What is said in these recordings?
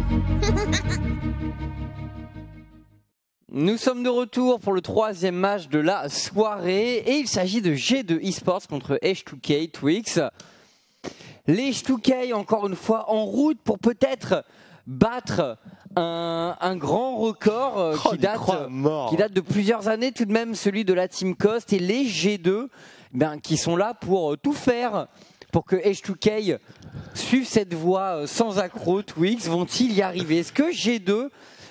Nous sommes de retour pour le troisième match de la soirée et il s'agit de G2 eSports contre H2K Twix. Les H2K, encore une fois, en route pour peut-être battre un, un grand record euh, Oh, qui, date, qui date de plusieurs années, tout de même celui de la Team Cost et les G2 ben, qui sont là pour euh, tout faire pour que H2K suive cette voie euh, sans accroc. Twix, vont-ils y arriver? Est-ce que G2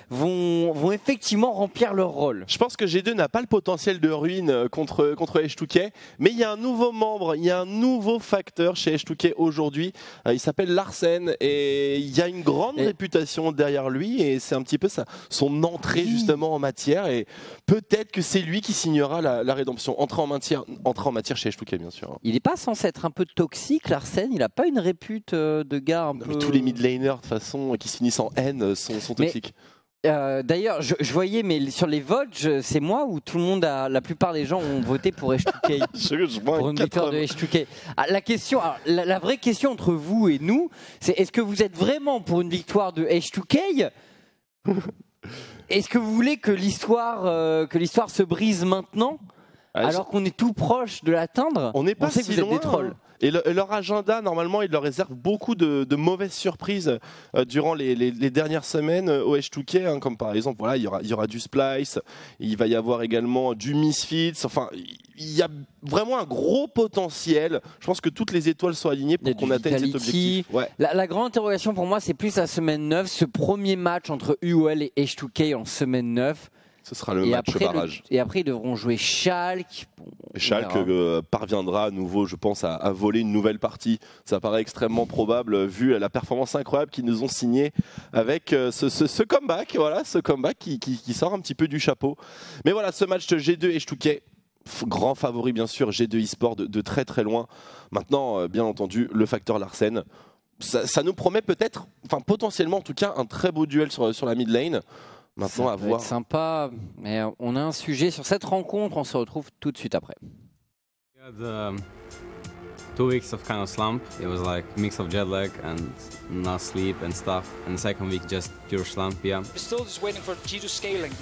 vont, vont effectivement remplir leur rôle Je pense que G2 n'a pas le potentiel de ruine euh, contre, contre H2K, mais il y a un nouveau membre, il y a un nouveau facteur chez H2K aujourd'hui. Euh, il s'appelle Larsen et il y a une grande Et- réputation derrière lui et c'est un petit peu ça, son entrée Oui. justement en matière et peut-être que c'est lui qui signera la, la rédemption. Entrée en, matière, entrée en matière chez H2K bien sûr. Il n'est pas censé être un peu toxique, Larsen Il n'a pas une répute euh, de gars un Non, peu. mais tous les mid laners de toute façon qui se finissent en haine euh, sont, Mais- toxiques. Euh, D'ailleurs, je, je voyais, mais sur les votes, c'est moi où tout le monde a, la plupart des gens ont voté pour H2K. Je, je vois un pour une victoire de 80. H2K. Ah, la question, alors, la, la vraie question entre vous et nous, c'est est-ce que vous êtes vraiment pour une victoire de H2K Est-ce que vous voulez que l'histoire euh, que l'histoire se brise maintenant? Alors qu'on est tout proche de l'atteindre On n'est pas sait que si vous êtes loin, des trolls. hein. Et, le- et leur agenda, normalement, il leur réserve beaucoup de, de mauvaises surprises euh, durant les, les- les dernières semaines euh, au H2K, hein, comme par exemple, voilà, il y aura, il y aura du Splice, il va y avoir également du Misfits, enfin, il y a vraiment un gros potentiel. Je pense que toutes les étoiles sont alignées pour qu'on atteigne cet objectif. Ouais. La, la grande interrogation pour moi, c'est plus la semaine 9, ce premier match entre UOL et H2K en semaine 9. Ce sera le et, match après, le- barrage. et après, ils devront jouer Schalke. Bon, on Schalke euh, parviendra à nouveau, je pense, à, à voler une nouvelle partie. Ça paraît extrêmement probable euh, vu la performance incroyable qu'ils nous ont signée avec euh, ce, ce- ce comeback, voilà, ce comeback qui, qui- qui sort un petit peu du chapeau. Mais voilà, ce match de G2 et H2K, f- grand favori bien sûr, G2 eSport de, de très très loin. Maintenant, bien entendu, le facteur Larsen. Ça, ça nous promet peut-être, enfin potentiellement en tout cas, un très beau duel sur, sur la mid lane. Maintenant, Ça à peut voir. être sympa, mais euh, on a un sujet sur cette rencontre, on se retrouve tout de suite après. Um, two weeks of kind of slump. It was like mix of jet lag and not sleep and stuff. And the second week just pure slump, yeah. We're still just waiting for G2 scaling.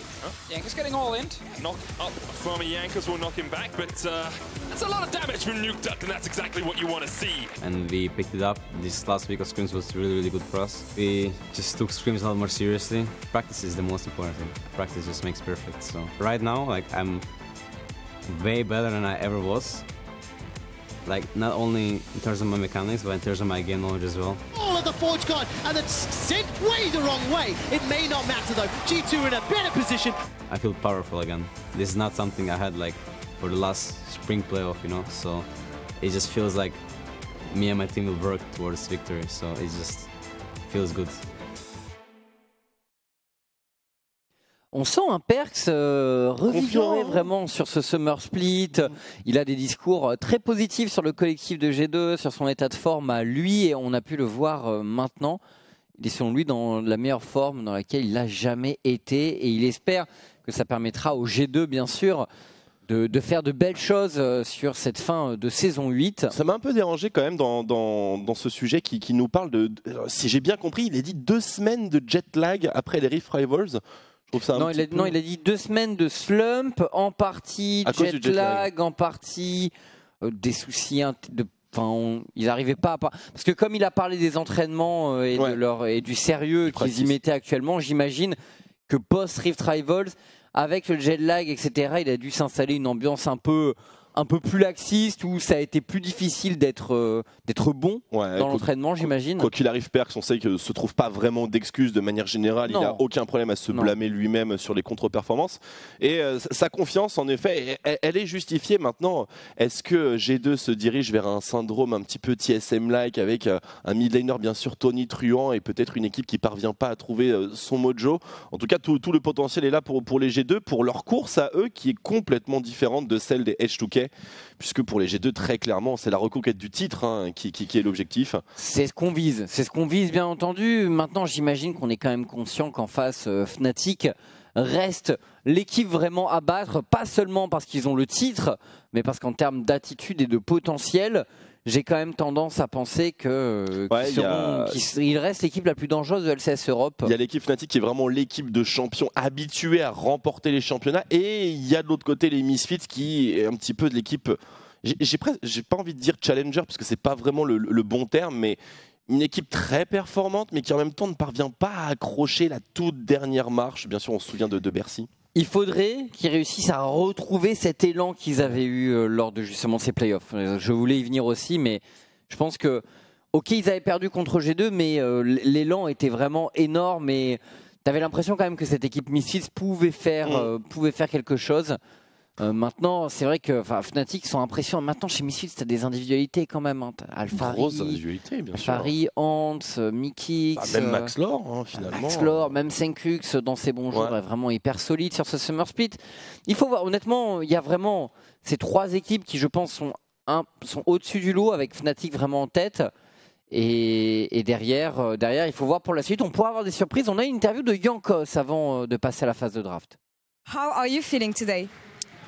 Yankers getting all in. knock up from a Yankers will knock him back, but uh, that's a lot of damage from Nuke Duck, and that's exactly what you want to see. And we picked it up. This last week of scrims was really, really good for us. We just took scrims a lot more seriously. Practice is the most important thing. Practice just makes perfect. So right now, like I'm way better than I ever was. Like not only in terms of my mechanics, but in terms of my game knowledge as well. all of the Forge Guard, and it's sent way the wrong way. It may not matter though. G2 in a better position. I feel powerful again. This is not something I had like for the last spring playoff, you know. So it just feels like me and my team will work towards victory. So it just feels good. On sent un Perks euh, revigoré hein. vraiment sur ce Summer Split. Il a des discours euh, très positifs sur le collectif de G2, sur son état de forme à lui, et on a pu le voir euh, maintenant. Il est selon lui dans la meilleure forme dans laquelle il n'a jamais été, et il espère que ça permettra au G2, bien sûr, de, de faire de belles choses euh, sur cette fin de saison 8. Ça m'a un peu dérangé quand même dans, dans, dans ce sujet qui, qui nous parle de, Si j'ai bien compris, il a dit deux semaines de jet lag après les Rift Rivals. Je trouve ça un Non il, a, peu- non, il a dit deux semaines de slump, en partie À jet, lag. lag, en partie euh, des soucis de. Enfin, on- ils n'arrivaient pas à par- parce que comme il a parlé des entraînements euh, et, Ouais. de leur, et du sérieux qu'ils y mettaient actuellement, j'imagine que post Rift Rivals, avec le jet lag, etc., il a dû s'installer une ambiance un peu un peu plus laxiste où ça a été plus difficile d'être euh, d'être bon Ouais, dans l'entraînement, j'imagine. Quoi qu'il arrive, Perks, on sait que se trouve pas vraiment d'excuses de manière générale. Non. Il n'a aucun problème à se Non. blâmer lui-même sur les contre-performances. Et euh, sa- confiance, en effet, elle, elle est justifiée maintenant. Est-ce que G2 se dirige vers un syndrome un petit peu TSM-like avec euh, un mid laner bien sûr Tony Truant et peut-être une équipe qui parvient pas à trouver son mojo? En tout cas, tout, tout le potentiel est là pour, pour les G2, pour leur course à eux qui est complètement différente de celle des H2K. Puisque pour les G2, très clairement, c'est la reconquête du titre hein, qui, est l'objectif. C'est ce qu'on vise, c'est ce qu'on vise bien entendu. Maintenant, j'imagine qu'on est quand même conscient qu'en face, euh, Fnatic reste l'équipe vraiment à battre, pas seulement parce qu'ils ont le titre, mais parce qu'en termes d'attitude et de potentiel, j'ai quand même tendance à penser que euh, Ouais, qu'ils a- reste l'équipe la plus dangereuse de LCS Europe. Il y a l'équipe Fnatic qui est vraiment l'équipe de champions habituée à remporter les championnats et il y a de l'autre côté les Misfits qui est un petit peu de l'équipe. J'ai pas envie de dire challenger parce que c'est pas vraiment le, le bon terme, mais une équipe très performante mais qui en même temps ne parvient pas à accrocher la toute dernière marche. Bien sûr, on se souvient de, de Bercy. Il faudrait qu'ils réussissent à retrouver cet élan qu'ils avaient eu euh, lors de justement ces playoffs. Euh, Je voulais y venir aussi, mais je pense que, ok, ils avaient perdu contre G2, mais euh, l'élan était vraiment énorme et tu avais l'impression quand même que cette équipe Misfits pouvait faire, Mm. euh, pouvait faire quelque chose. Euh, maintenant, c'est vrai que Fnatic sont impressionnants. Maintenant, chez Misfits, tu as des individualités quand même. Hein. T'as Alphari, Grosse individualité, bien sûr. Alphari, Hans, euh, Mikix. Bah, même euh, Max Lore, hein, finalement. Max Lore, même Senkrux dans ses bons jours Ouais. est vraiment hyper solide sur ce Summer Split. Il faut voir, honnêtement, il y a vraiment ces trois équipes qui, je pense, sont, un- sont au-dessus du lot avec Fnatic vraiment en tête. Et, et derrière, euh, derrière, il faut voir pour la suite. On pourra avoir des surprises. On a une interview de Yankos avant euh, de passer à la phase de draft. How are you feeling today?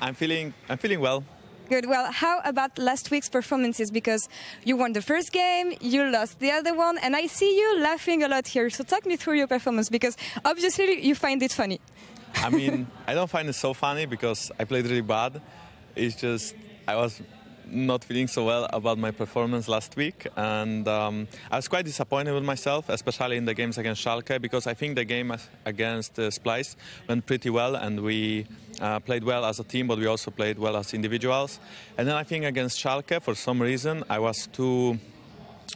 I'm feeling I'm feeling well. Good. Well, how about last week's performances? Because you won the first game, you lost the other one, and I see you laughing a lot here. So talk me through your performance because obviously you find it funny. I mean, I don't find it so funny because I played really bad. It's just I was not feeling so well about my performance last week, and um, I was quite disappointed with myself, especially in the games against Schalke, because I think the game against uh, Splice went pretty well, and we uh, played well as a team, but we also played well as individuals. And then I think against Schalke, for some reason, I was too.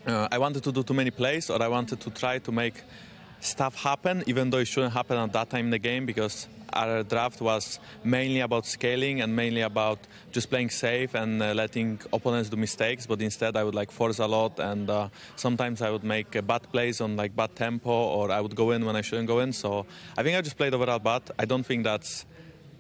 Uh, I wanted to do too many plays, or I wanted to try to make stuff happen, even though it shouldn't happen at that time in the game because our draft was mainly about scaling and mainly about just playing safe and uh, letting opponents do mistakes. But instead, I would like force a lot, and uh, sometimes I would make uh, bad plays on like bad tempo, or I would go in when I shouldn't go in. So I think I just played overall bad. I don't think that's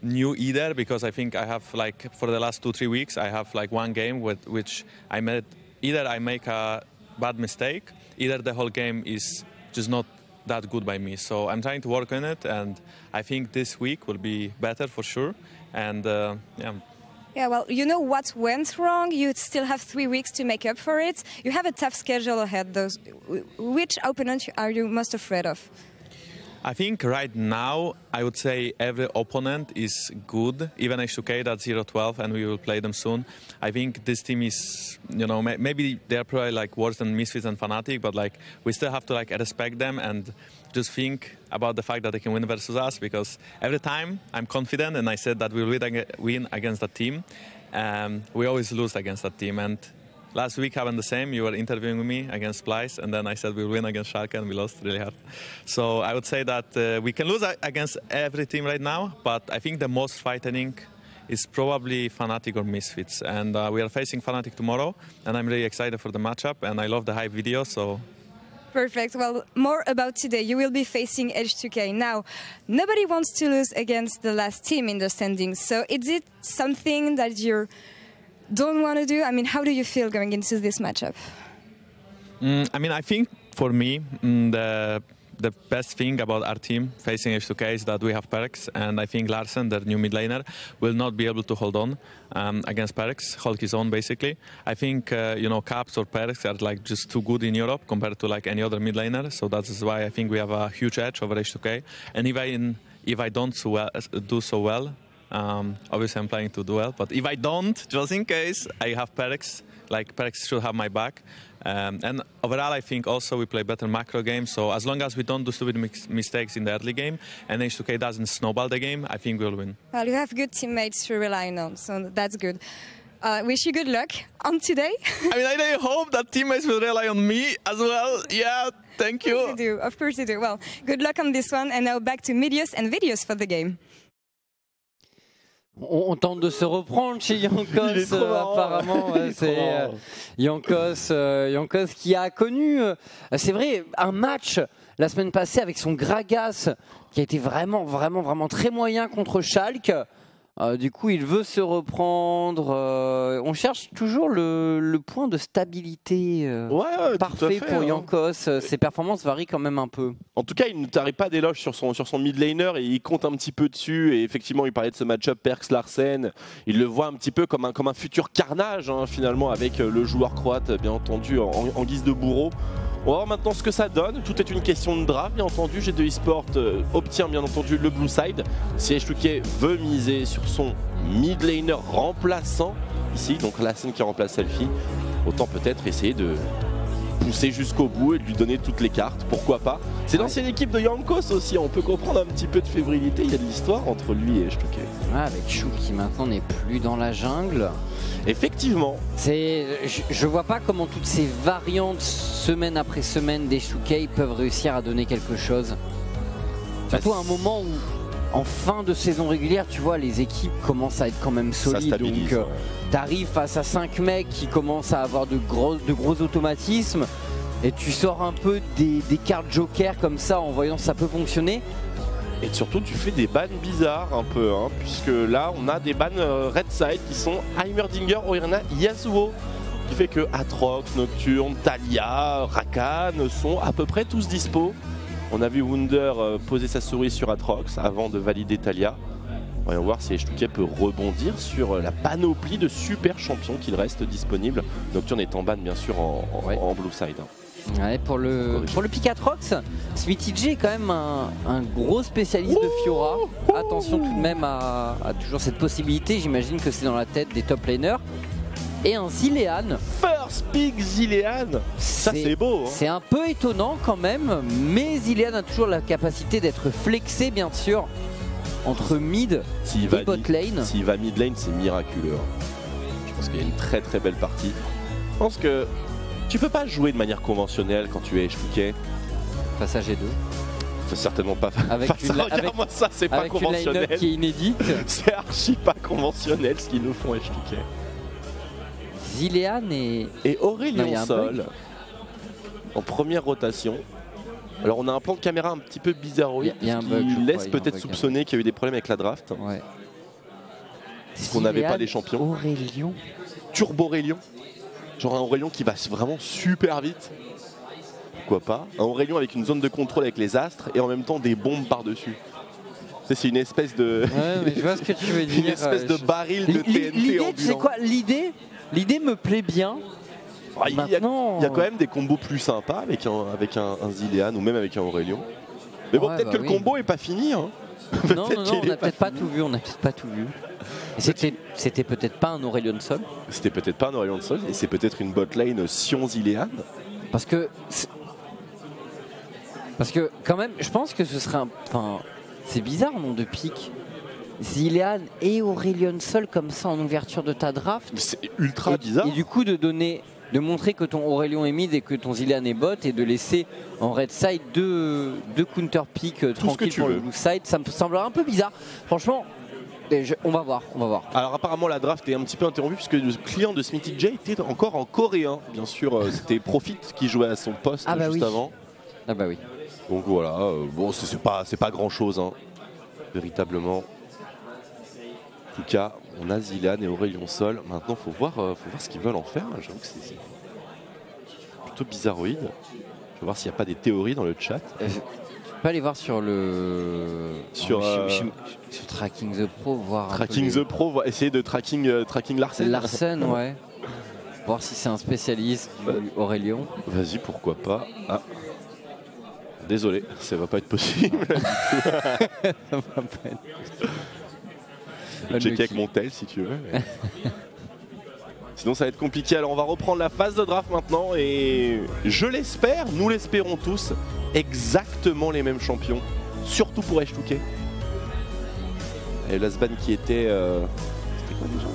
new either because I think I have like for the last two three weeks I have like one game with which I made either I make a bad mistake either the whole game is just not that good by me so I'm trying to work on it and I think this week will be better for sure and uh, yeah Yeah, well, you know what went wrong. You still have three weeks to make up for it. You have a tough schedule ahead. Those, which opponent are you most afraid of? I think right now I would say every opponent is good. Even H2K that's 0-12 and we will play them soon. I think this team is, you know, may- maybe they're probably like worse than Misfits and Fnatic, but like we still have to like respect them and just think about the fact that they can win versus us because every time I'm confident and I said that we'll win against that team, um, we always lose against that team and Last week happened the same. You were interviewing me against Splice, and then I said we'll win against Schalke, and we lost really hard. So I would say that uh, we can lose against every team right now, but I think the most frightening is probably Fnatic or Misfits. And uh, we are facing Fnatic tomorrow, and I'm really excited for the matchup, and I love the hype video, so Perfect. Well, more about today. You will be facing H2K. Now, nobody wants to lose against the last team in the standings. So, is it something that you don't want to do? I mean, how do you feel going into this matchup? Mm, I mean, I think for me, mm, the the best thing about our team facing H2K is that we have Perks, and I think Larsen, their new mid laner, will not be able to hold on um, against Perks, hold his own basically. I think uh, you know Caps or Perks are like just too good in Europe compared to like any other mid laner, so that's why I think we have a huge edge over H2K. And if I in, if I don't so well, do so well, um, obviously, I'm planning to do well, but if I don't, just in case, I have Perix. Like Perix should have my back. Um, and overall, I think also we play better macro games. So as long as we don't do stupid mistakes in the early game and H2K doesn't snowball the game, I think we'll win. Well, you have good teammates to rely on, so that's good. Uh, wish you good luck on today. I mean, I hope that teammates will rely on me as well. Yeah, thank Of course you you. do. Of course you do. Well, good luck on this one. And now back to Medios and videos for the game. On, on tente de se reprendre chez Yankos, euh, apparemment. c'est euh. Yankos, euh, Yankos qui a connu, euh, c'est vrai, un match la semaine passée avec son Gragas qui a été vraiment, vraiment, vraiment très moyen contre Schalke. Euh, du coup, il veut se reprendre. euh, on cherche toujours le, le point de stabilité euh, Ouais, ouais, parfait fait, pour hein. Yankos. Ses performances varient quand même un peu. En tout cas, il ne t'arrête pas d'éloge sur son, sur son mid laner et il compte un petit peu dessus. Et effectivement, il parlait de ce match-up Perks Larsen. Il le voit un petit peu comme un, comme un futur carnage, hein, finalement, avec le joueur croate, bien entendu, en, en guise de bourreau. On va voir maintenant ce que ça donne. Tout est une question de draft, bien entendu. G2 eSport euh, obtient bien entendu le blue side. Si Touquet veut miser sur son mid laner remplaçant, ici, donc Larsen qui remplace Selfie, autant peut-être essayer de pousser jusqu'au bout et de lui donner toutes les cartes, pourquoi pas. C'est l'ancienne équipe de Yankos aussi, on peut comprendre un petit peu de fébrilité, il y a de l'histoire entre lui et Stuke. Ouais, avec Chou qui maintenant n'est plus dans la jungle. Effectivement, C'est, je, je vois pas comment toutes ces variantes semaine après semaine des Shukei peuvent réussir à donner quelque chose. Surtout à un moment où, en fin de saison régulière, tu vois, les équipes commencent à être quand même solides. Donc, euh, ouais. t'arrives face à 5 mecs qui commencent à avoir de gros, de gros automatismes et tu sors un peu des, des cartes joker comme ça en voyant ça peut fonctionner. Et surtout, tu fais des bans bizarres un peu, hein, puisque là, on a des bans euh, Red Side qui sont Heimerdinger, Oirina, Yasuo. Ce qui fait que Atrox, Nocturne, Talia, Rakan sont à peu près tous dispo. On a vu Wunder euh, poser sa souris sur Atrox avant de valider Talia. Voyons voir si Eshtuke peut rebondir sur euh, la panoplie de super champions qu'il reste disponible. Nocturne est en ban bien sûr en, en- Ouais. en blue side. hein. Ouais, pour le, pour le Picatrox, Smithy J est quand même un, un gros spécialiste de Fiora. Attention tout de même à, à toujours cette possibilité. J'imagine que c'est dans la tête des top laners. Et un Zilean. First pick Zilean Ça c'est beau hein. C'est un peu étonnant quand même, mais Zilean a toujours la capacité d'être flexé, bien sûr, entre mid et va bot lane. S'il va mid lane, c'est miraculeux. hein. Je pense qu'il y a une très très belle partie. Je pense que tu peux pas jouer de manière conventionnelle quand tu es Eshtuke. Face à G2. C'est certainement pas. Avec une- avec- Regarde-moi ça, c'est pas une conventionnel. qui est inédite. C'est archi pas conventionnel ce qu'ils nous font Eshtuke. Zilean et. Et Aurélien Sol, en première rotation. Alors on a un plan de caméra un petit peu bizarroïde a un qui laisse peut-être soupçonner qu'il y a eu des problèmes avec la draft. Ouais. qu'on n'avait pas les champions. Aurélien. Turbo Aurélien. Genre un Aurélien qui va vraiment super vite. Pourquoi pas? Un Aurélien avec une zone de contrôle avec les astres et en même temps des bombes par-dessus. C'est une espèce de. Ouais, mais je vois ce que tu veux dire. une espèce de Je- baril de TNT L'idée, tu sais ambulant. quoi? L'idée, l'idée me plaît bien. Ah, Il y, a, Maintenant, il y a quand même des combos plus sympas avec un, avec un, un Zilean ou même avec un Aurélien. Mais bon, Ouais, peut-être bah que oui. le combo est pas fini. Hein. Non, non, Peut-être non, qu'il on est n'a peut-être pas tout vu. On n'a peut-être pas tout vu. Et C'était, c'était peut-être pas un Aurelion Sol, C'était peut-être pas un Aurélien de Sol et c'est peut-être une bot lane Sion Zilean. parce que, c'est- parce que quand même, je pense que ce serait un, enfin, c'est bizarre nom de pique. Zilean et Aurelion Sol comme ça en ouverture de ta draft. C'est ultra et, bizarre. et du coup de donner, de montrer que ton Aurelion est mid et que ton Zilean est bot et de laisser en red side deux, deux counter pick euh, tranquilles pour le blue side, ça me semblerait un peu bizarre. Franchement, je- on va voir, on va voir. Alors apparemment la draft est un petit peu interrompue puisque le client de Smithy J était encore en coréen. Bien sûr, euh, c'était Profit qui jouait à son poste Ah bah juste oui. avant. Ah bah oui. Donc voilà, euh, bon c'est pas, c'est pas grand chose, véritablement. En tout cas, on a Zilan et Aurélien Sol. Maintenant, faut voir, euh, faut voir ce qu'ils veulent en faire. J'avoue que c'est plutôt bizarroïde. Je vais voir s'il n'y a pas des théories dans le chat. Euh, peux aller voir sur le Sur, euh, sur Tracking the Pro voir un Tracking the Pro, va essayer de tracking, euh, tracking Larsen. Larsen ouais voir si c'est un spécialiste du Aurélien Vas-y, pourquoi pas. Ah. Désolé, ça va pas être possible. checker avec mon tel si tu veux. Sinon ça va être compliqué. Alors on va reprendre la phase de draft maintenant et je l'espère, nous l'espérons tous, exactement les mêmes champions. Surtout pour Eshtuke. Et Lasban qui était. euh, C'était quoi déjà?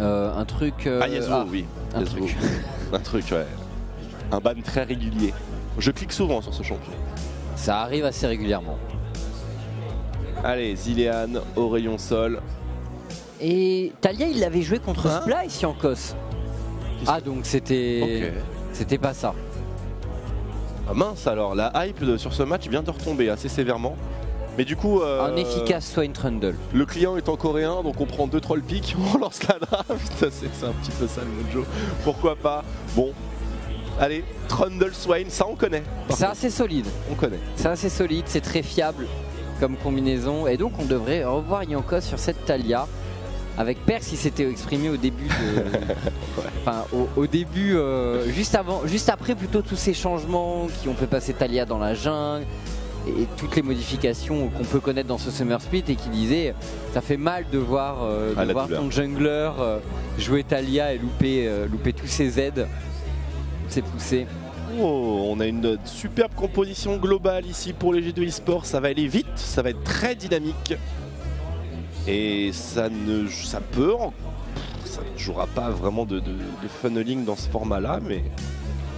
Euh, un truc euh, Ah Yasuo, ah, oui. un Yasuo. truc. Un truc, ouais. Un ban très régulier. Je clique souvent sur ce champion. ça arrive assez régulièrement Allez, Zilean, Aurélien Sol. et Talia il l'avait joué contre Hein Splice en cos ah donc c'était c'était pas ça Ah mince alors, la hype de- sur ce match vient de retomber assez sévèrement. Mais du coup, euh, Un efficace Swain Trundle. le client est en coréen, donc on prend deux troll pick, on lance la draft. C'est c'est un petit peu ça le mojo. Pourquoi pas? Bon, allez, Trundle Swain, ça on connaît. C'est assez solide. On connaît. C'est assez solide, c'est très fiable comme combinaison. Et donc on devrait revoir Yankos sur cette Talia. Avec Perse, il s'était exprimé au début de. Enfin, au, au début, euh, juste avant, juste après plutôt tous ces changements qui ont fait passer Talia dans la jungle et toutes les modifications qu'on peut connaître dans ce Summer Split et qui disait ça fait mal de voir, euh, de Ah, voir ton jungler euh, jouer Talia et louper, euh, louper tous ses aides, ses poussées. Oh, on a une superbe composition globale ici pour les G2 eSports. Ça va aller vite, ça va être très dynamique. Et ça ne, ça peut, ça ne jouera pas vraiment de, de- de funneling dans ce format-là, mais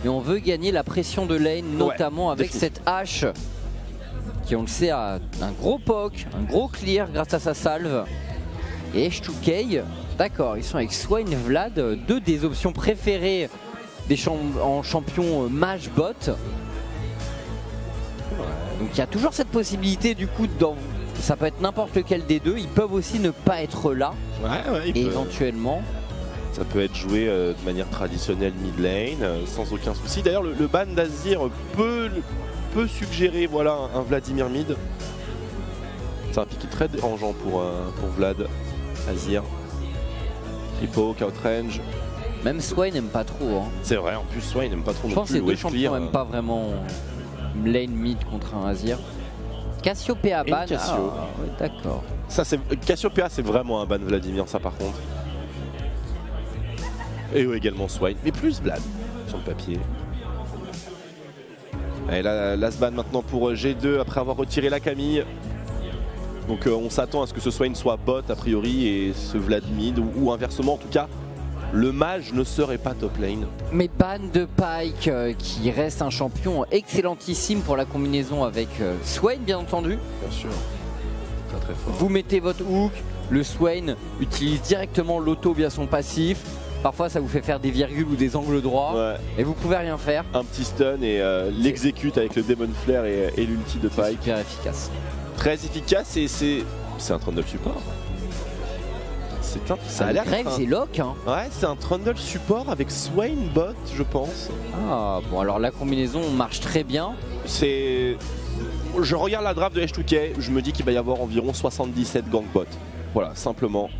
Et on veut gagner la pression de lane, notamment avec cette hache qui, on le sait, a un gros poke, un gros clear grâce à sa salve. Et H2K, d'accord, ils sont avec Swain Vlad, deux des options préférées des cham- en champion euh, mage bot. Donc il y a toujours cette possibilité du coup dans ça peut être n'importe lequel des deux, ils peuvent aussi ne pas être là ouais, ouais, et éventuellement ça peut être joué euh, de manière traditionnelle mid lane, euh, sans aucun souci. D'ailleurs, le, le ban d'Azir peut, peut suggérer voilà, un, un Vladimir mid. C'est un pick qui est très dérangeant pour, euh, pour Vlad. Azir. Hippo, Outrange. Même Swain n'aime pas trop. hein. C'est vrai, en plus, il n'aime pas trop Je pense que le deux champions euh. n'aiment pas vraiment lane mid contre un Azir. Cassio PA Et ban. Cassio. ah, ouais, d'accord. Ça, c'est Cassiopeia, c'est vraiment un ban Vladimir, ça par contre. Et oui, également Swine, mais plus Vlad sur le papier. Et là, last ban maintenant pour G2 après avoir retiré la Camille. Donc euh, on s'attend à ce que ce Swine soit bot a priori et ce Vlad mid ou, ou inversement en tout cas. Le mage ne serait pas top lane. Mais ban de Pike euh, qui reste un champion excellentissime pour la combinaison avec euh, Swain bien entendu. Bien sûr. Très très fort. Vous mettez votre hook, le Swain utilise directement l'auto via son passif. Parfois ça vous fait faire des virgules ou des angles droits Ouais, et vous pouvez rien faire. un petit stun et euh, l'exécute avec le Demon Flare et, et l'ulti de Pike. Hyper efficace. très efficace et c'est c'est un Trundle support. C'est un ça a l'air un- c'est lock hein. Ouais, c'est un Trundle support avec Swain bot, je pense. Ah bon alors la combinaison marche très bien. C'est je regarde la draft de H2K, je me dis qu'il va y avoir environ 77 gang bots. Voilà, simplement.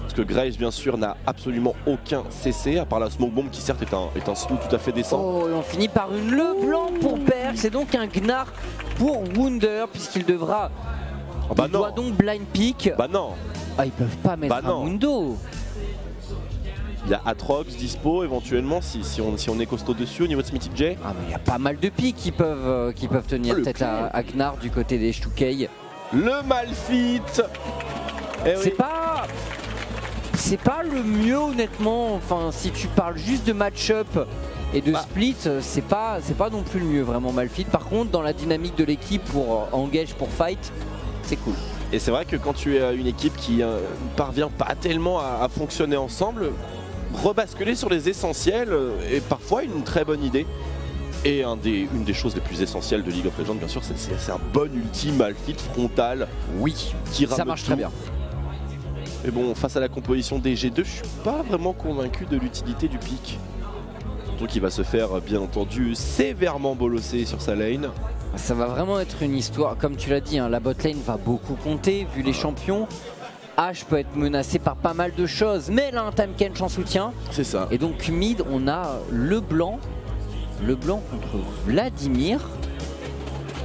Parce que Graves, bien sûr, n'a absolument aucun CC, à part la smoke bomb qui certes est un, est un slow tout à fait décent. Oh, et on finit par une Leblanc pour Berg. C'est donc un Gnar pour Wunder, puisqu'il devra. Ah bah il non. doit donc blind pick. Bah non, Ah, ils peuvent pas mettre Bah un non. Mundo. il y a Atrox dispo éventuellement si, si, on, si on est costaud dessus au niveau de Smithy J. Ah, mais il y a pas mal de picks qui peuvent, euh, qui peuvent tenir le tête à, à du côté des H2K. Le Malfit Eh oui. C'est pas. C'est pas le mieux, honnêtement. Enfin, si tu parles juste de match-up et de Bah. split, euh, c'est pas, c'est pas non plus le mieux, vraiment Malfit. Par contre, dans la dynamique de l'équipe pour euh, engage, pour fight, c'est cool. Et c'est vrai que quand tu es une équipe qui euh, ne parvient pas tellement à, à fonctionner ensemble, rebasculer sur les essentiels euh, est parfois une très bonne idée. Et un des- une des choses les plus essentielles de League of Legends, bien sûr, c'est- un bon ultime malfit frontal Oui, qui ça marche tout. très bien. Mais bon, face à la composition des G2, je suis pas vraiment convaincu de l'utilité du pic. Surtout qu'il va se faire, euh, bien entendu, sévèrement bolosser sur sa lane. Ça va vraiment être une histoire, comme tu l'as dit, hein, la botlane va beaucoup compter vu les champions. H peut être menacé par pas mal de choses, mais elle a un Time Kench en soutien. C'est ça. Et donc mid, on a le blanc. Le blanc contre Vladimir.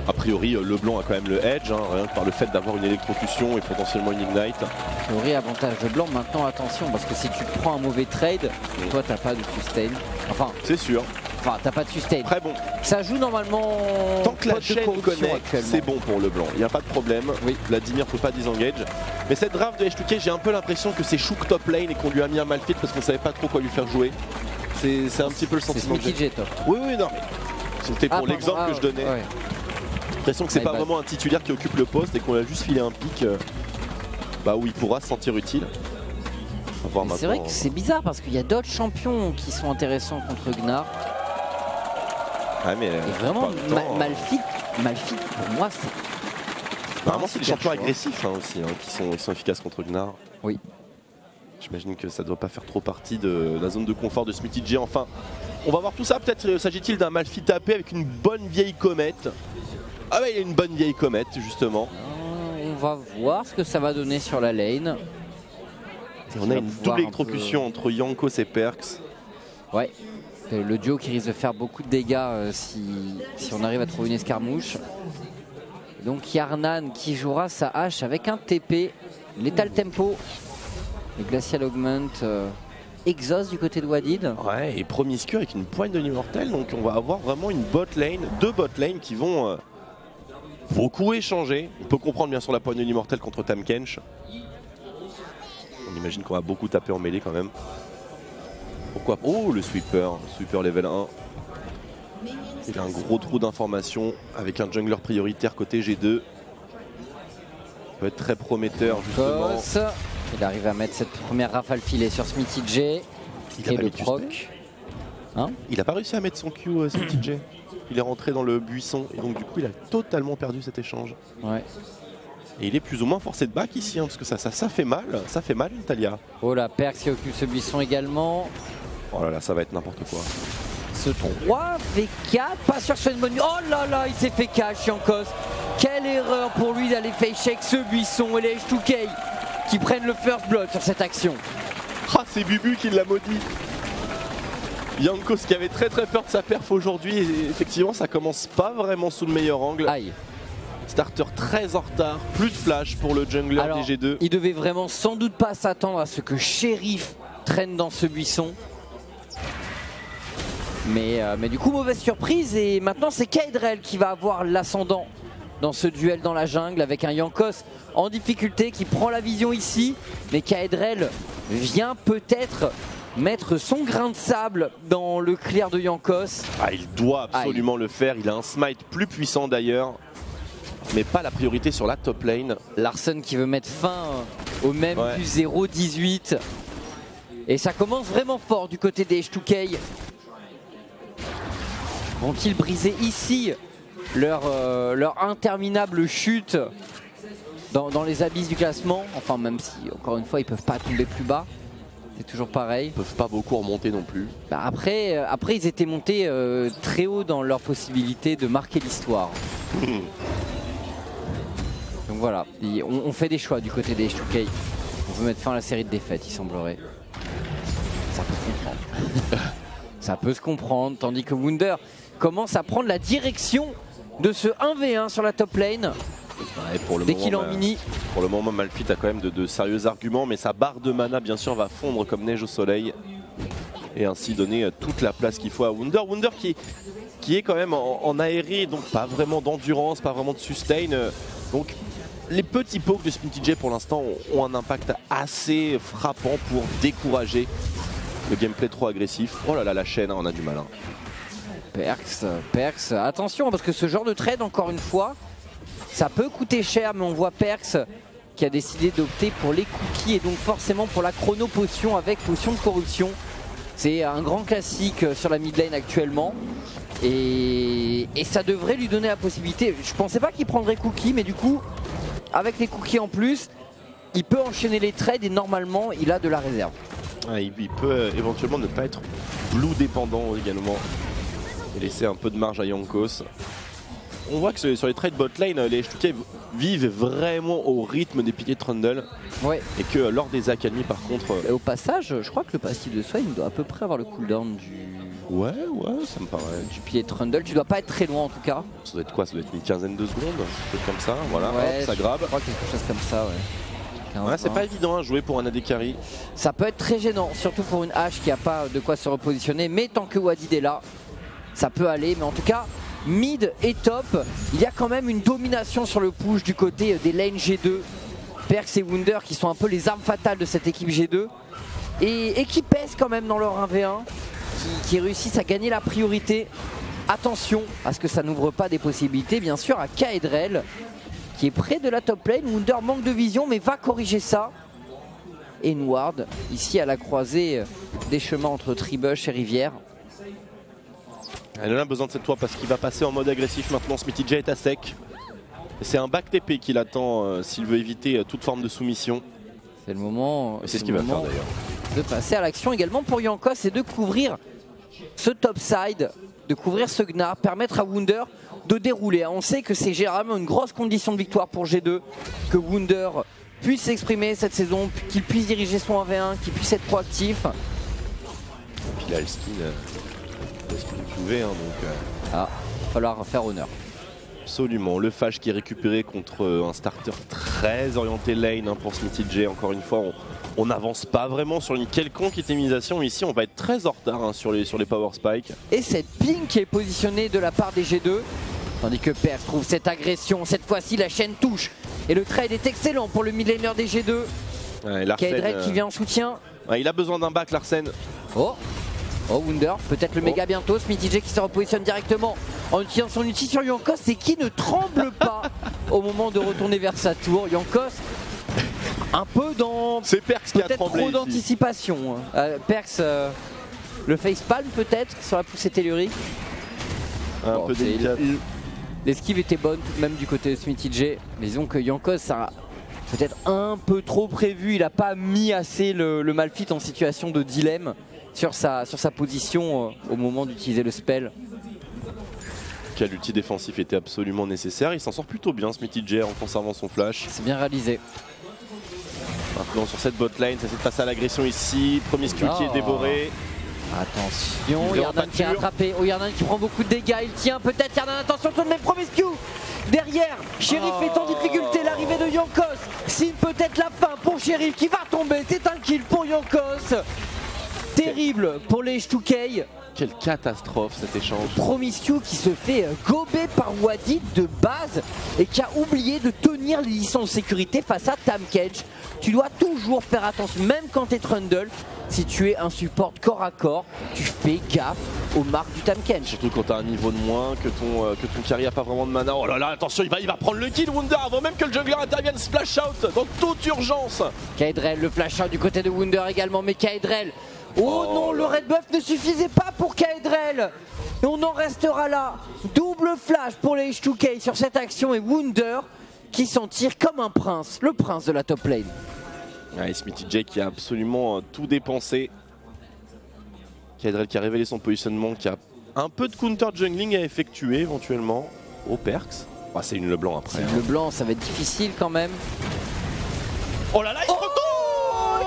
A priori, euh, Leblanc a quand même le edge, hein, rien que par le fait d'avoir une électrocution et potentiellement une ignite. A priori, avantage de blanc. Maintenant, attention, parce que si tu prends un mauvais trade, toi, t'as pas de sustain. Enfin, C'est sûr. Enfin t'as pas de sustain. Très bon. Ça joue normalement. Tant que la chaîne connecte, c'est bon pour Leblanc. Il n'y a pas de problème. Oui. Vladimir peut pas disengage. Mais cette draft de H2K, j'ai un peu l'impression que c'est Chouk top lane et qu'on lui a mis un malfit parce qu'on savait pas trop quoi lui faire jouer. C'est c'est un petit peu le C'est sentiment que Sneaky j'ai. Jet top. Oui, oui, non, mais c'était pour Ah, l'exemple ah, que je donnais. ouais. J'ai l'impression que c'est My pas bad. vraiment un titulaire qui occupe le poste et qu'on a juste filé un pic euh, bah, où il pourra se sentir utile. C'est vrai que c'est bizarre parce qu'il y a d'autres champions qui sont intéressants contre Gnar. Ah, mais, euh, Et vraiment, Ma- temps, hein. Malfit, pour moi, c'est Apparemment, c'est des champions agressifs hein, aussi, hein, qui, sont, efficaces contre Gnar. Oui. J'imagine que ça doit pas faire trop partie de la zone de confort de Smithy J. Enfin, on va voir tout ça. Peut-être euh, s'agit-il d'un Malfi tapé avec une bonne vieille comète. Ah ouais, il y a une bonne vieille comète, justement. Euh, On va voir ce que ça va donner sur la lane. Et on a une double un électrocution entre Yankos et Perks. Ouais. Euh, Le duo qui risque de faire beaucoup de dégâts euh, si, on arrive à trouver une escarmouche. Donc Yarnan qui jouera sa hache avec un TP. Lethal Tempo. Le Glacial Augment. euh, du côté de Wadid. Ouais, et Promiscu avec une poigne de l'immortel. Donc on va avoir vraiment une bot lane, deux bot lanes qui vont euh, beaucoup échanger. On peut comprendre bien sûr la poigne de l'immortel contre Tamkench. On imagine qu'on va beaucoup taper en mêlée quand même. Pourquoi Oh le sweeper, sweeper level 1. Il a un gros trou d'information avec un jungler prioritaire côté G2. peut être très prometteur justement. Il arrive à mettre cette première rafale filet sur Smithy J. Il a Et le proc. Il a pas réussi à mettre son Q euh, Smithy J. Il est rentré dans le buisson et donc du coup il a totalement perdu cet échange. Ouais. Et il est plus ou moins forcé de back ici, hein, parce que ça, ça, ça fait mal, ça fait mal Talia. Oh la Perx qui occupe ce buisson également. Oh là là, ça va être n'importe quoi. Ce 3 V4, pas sûr que ce bonne. Oh là là, il s'est fait cash, Yankos. Quelle erreur pour lui d'aller face check ce buisson et les H2K qui prennent le first blood sur cette action. Ah, c'est Bubu qui l'a maudit. Yankos qui avait très très peur de sa perf aujourd'hui, et effectivement ça commence pas vraiment sous le meilleur angle. Aïe. Starter très en retard, plus de flash pour le jungler Alors, des G2. il devait vraiment sans doute pas s'attendre à ce que Sheriff traîne dans ce buisson. Mais, euh, mais du coup, mauvaise surprise. Et maintenant, c'est Kaedrel qui va avoir l'ascendant dans ce duel dans la jungle avec un Yankos en difficulté qui prend la vision ici. Mais Kaedrel vient peut-être mettre son grain de sable dans le clear de Yankos. Ah, il doit absolument le faire, il a un smite plus puissant d'ailleurs, mais pas la priorité sur la top lane. Larsen qui veut mettre fin au même Ouais. plus 0-18. Et ça commence vraiment fort du côté des H2K. Vont-ils briser ici leur, euh, leur interminable chute dans, dans les abysses du classement Enfin, même si, encore une fois, ils peuvent pas tomber plus bas. C'est toujours pareil. Ils peuvent pas beaucoup remonter non plus. Bah, après, euh, après, ils étaient montés euh, très haut dans leur possibilité de marquer l'histoire. Donc voilà, Et on, on fait des choix du côté des H2K. On veut mettre fin à la série de défaites, il semblerait. Ça peut se comprendre. Ça peut se comprendre, tandis que Wunder commence à prendre la direction de ce 1v1 sur la top lane. Ouais, pour le Dès qu'il est en bah, mini, Pour le moment, Malphite a quand même de, de sérieux arguments, mais sa barre de mana, bien sûr, va fondre comme neige au soleil. Et ainsi donner euh, toute la place qu'il faut à Wunder. Wunder qui, qui est quand même en, en aéré, donc pas vraiment d'endurance, pas vraiment de sustain. euh, Donc les petits pokes de Smitty J pour l'instant ont, ont un impact assez frappant pour décourager le gameplay trop agressif. Oh là là, la chaîne, hein, on a du mal. hein. Perks, Perks, attention parce que ce genre de trade, encore une fois, ça peut coûter cher, mais on voit Perks qui a décidé d'opter pour les cookies et donc forcément pour la chrono potion avec potion de corruption. C'est un grand classique sur la mid lane actuellement. Et, ça devrait lui donner la possibilité. Je pensais pas qu'il prendrait cookie, mais du coup, avec les cookies en plus, il peut enchaîner les trades et normalement il a de la réserve. Il peut euh, éventuellement ne pas être blue dépendant également et laisser un peu de marge à Yankos. On voit que sur les trades bot lane, les H2K vivent vraiment au rythme des piliers de Trundle Ouais. et que euh, lors des accalmies par contre... euh, Et au passage, je crois que le passif de Swain doit à peu près avoir le cooldown du, Ouais, ouais, ça me paraît... du pilier de Trundle. Tu dois pas être très loin en tout cas. Ça doit être quoi? Ça doit être une quinzaine de secondes, un truc comme ça, voilà, Ouais, hop, ça je grabe. crois quelque chose comme ça, ouais. 15, Ouais, c'est 20. pas évident à jouer pour un AD carry. Ça peut être très gênant, surtout pour une hache qui a pas de quoi se repositionner. Mais tant que Wadid est là, ça peut aller. Mais en tout cas, mid et top, il y a quand même une domination sur le push du côté des lanes G2. Perks et Wunder qui sont un peu les armes fatales de cette équipe G2. Et, qui pèsent quand même dans leur 1v1, qui, réussissent à gagner la priorité. Attention à ce que ça n'ouvre pas des possibilités, bien sûr, à Kaedrel qui est près de la top lane. Wunder manque de vision, mais va corriger ça. Et Nward, ici à la croisée des chemins entre Tribush et Rivière. Elle en a besoin de cette tour parce qu'il va passer en mode agressif maintenant. Smithy J est à sec. C'est un back TP qui l'attend euh, s'il veut éviter euh, toute forme de soumission. C'est le moment. Et c'est ce qu'il va faire d'ailleurs. De passer à l'action également pour Yankos et de couvrir ce topside, de couvrir ce Gnar, permettre à Wunder de dérouler. On sait que c'est généralement une grosse condition de victoire pour G2, que Wunder puisse s'exprimer cette saison, qu'il puisse diriger son 1v1, qu'il puisse être proactif. Puis là, le skin, le skin est prouvé, hein, donc euh, Ah, il va falloir faire honneur. absolument. Le Flash qui est récupéré contre euh, un starter très orienté lane hein, pour Smithy J. Encore une fois, on- n'avance pas vraiment sur une quelconque itemisation. Ici, on va être très en retard hein, sur, les, sur les Power Spike. Et cette ping qui est positionnée de la part des G2, tandis que Perse trouve cette agression. Cette fois-ci, la chaîne touche. Et le trade est excellent pour le midlaner des G2. Ouais, Larsen, Kaedred euh, qui vient en soutien. ouais, il a besoin d'un back, Larsen. Oh Oh Wunder, peut-être le Oh. méga bientôt, Smithy J qui se repositionne directement en utilisant son outil sur Yankos et qui ne tremble pas au moment de retourner vers sa tour. Yankos, un peu dans C'est Perks qui a tremblé. trop ici. d'anticipation. hein. Euh, Perks, euh, le facepalm peut-être sur la poussée tellurique. Un Bon, peu délicat. L'esquive était bonne tout de même du côté de Smithy J. Mais disons que Yankos a peut-être un peu trop prévu. Il n'a pas mis assez le, le Malfit en situation de dilemme sur sa, sur sa position euh, au moment d'utiliser le spell. Quel outil défensif était absolument nécessaire. Il s'en sort plutôt bien, Smithy J, en conservant son flash. C'est bien réalisé. Maintenant, sur cette bot lane, ça de passer à l'agression ici. Premier skill qui Ah. est dévoré. Attention, Yarnan qui est pâture. rattrapé. Oh, Yarnan qui prend beaucoup de dégâts. Il tient peut-être. Yarnan, attention, tout de même, premier Q. Derrière, Sheriff Oh. est en difficulté. L'arrivée de Yankos peut-être la fin pour Sheriff qui va tomber. C'est un kill pour Yankos. Terrible pour les H2K. Quelle catastrophe cet échange. Promiscu qui se fait euh, gober par Wadid de base et qui a oublié de tenir les licences de sécurité face à Tam Cage. Tu dois toujours faire attention, même quand tu es Trundle, si tu es un support corps à corps, tu fais gaffe aux marques du Tam Cage. Surtout quand t'as un niveau de moins, que ton, euh, que ton carry a pas vraiment de mana. Oh là là, attention, il va, il va prendre le kill Wunder avant même que le jungler intervienne. Splash out dans toute urgence. Kaedrel, le flash out du côté de Wunder également, mais Kaedrel. Oh, Oh non, le red buff ne suffisait pas pour Kaedrel. Et on en restera là. Double flash pour les H2K sur cette action et Wunder qui s'en tire comme un prince, le prince de la top lane. Ouais, Smithy J qui a absolument euh, tout dépensé. Kaedrel qui a révélé son positionnement, qui a un peu de counter jungling à effectuer éventuellement. Au Perks. Ah, c'est une Leblanc après. hein. Le blanc, ça va être difficile quand même. Oh là là, il Oh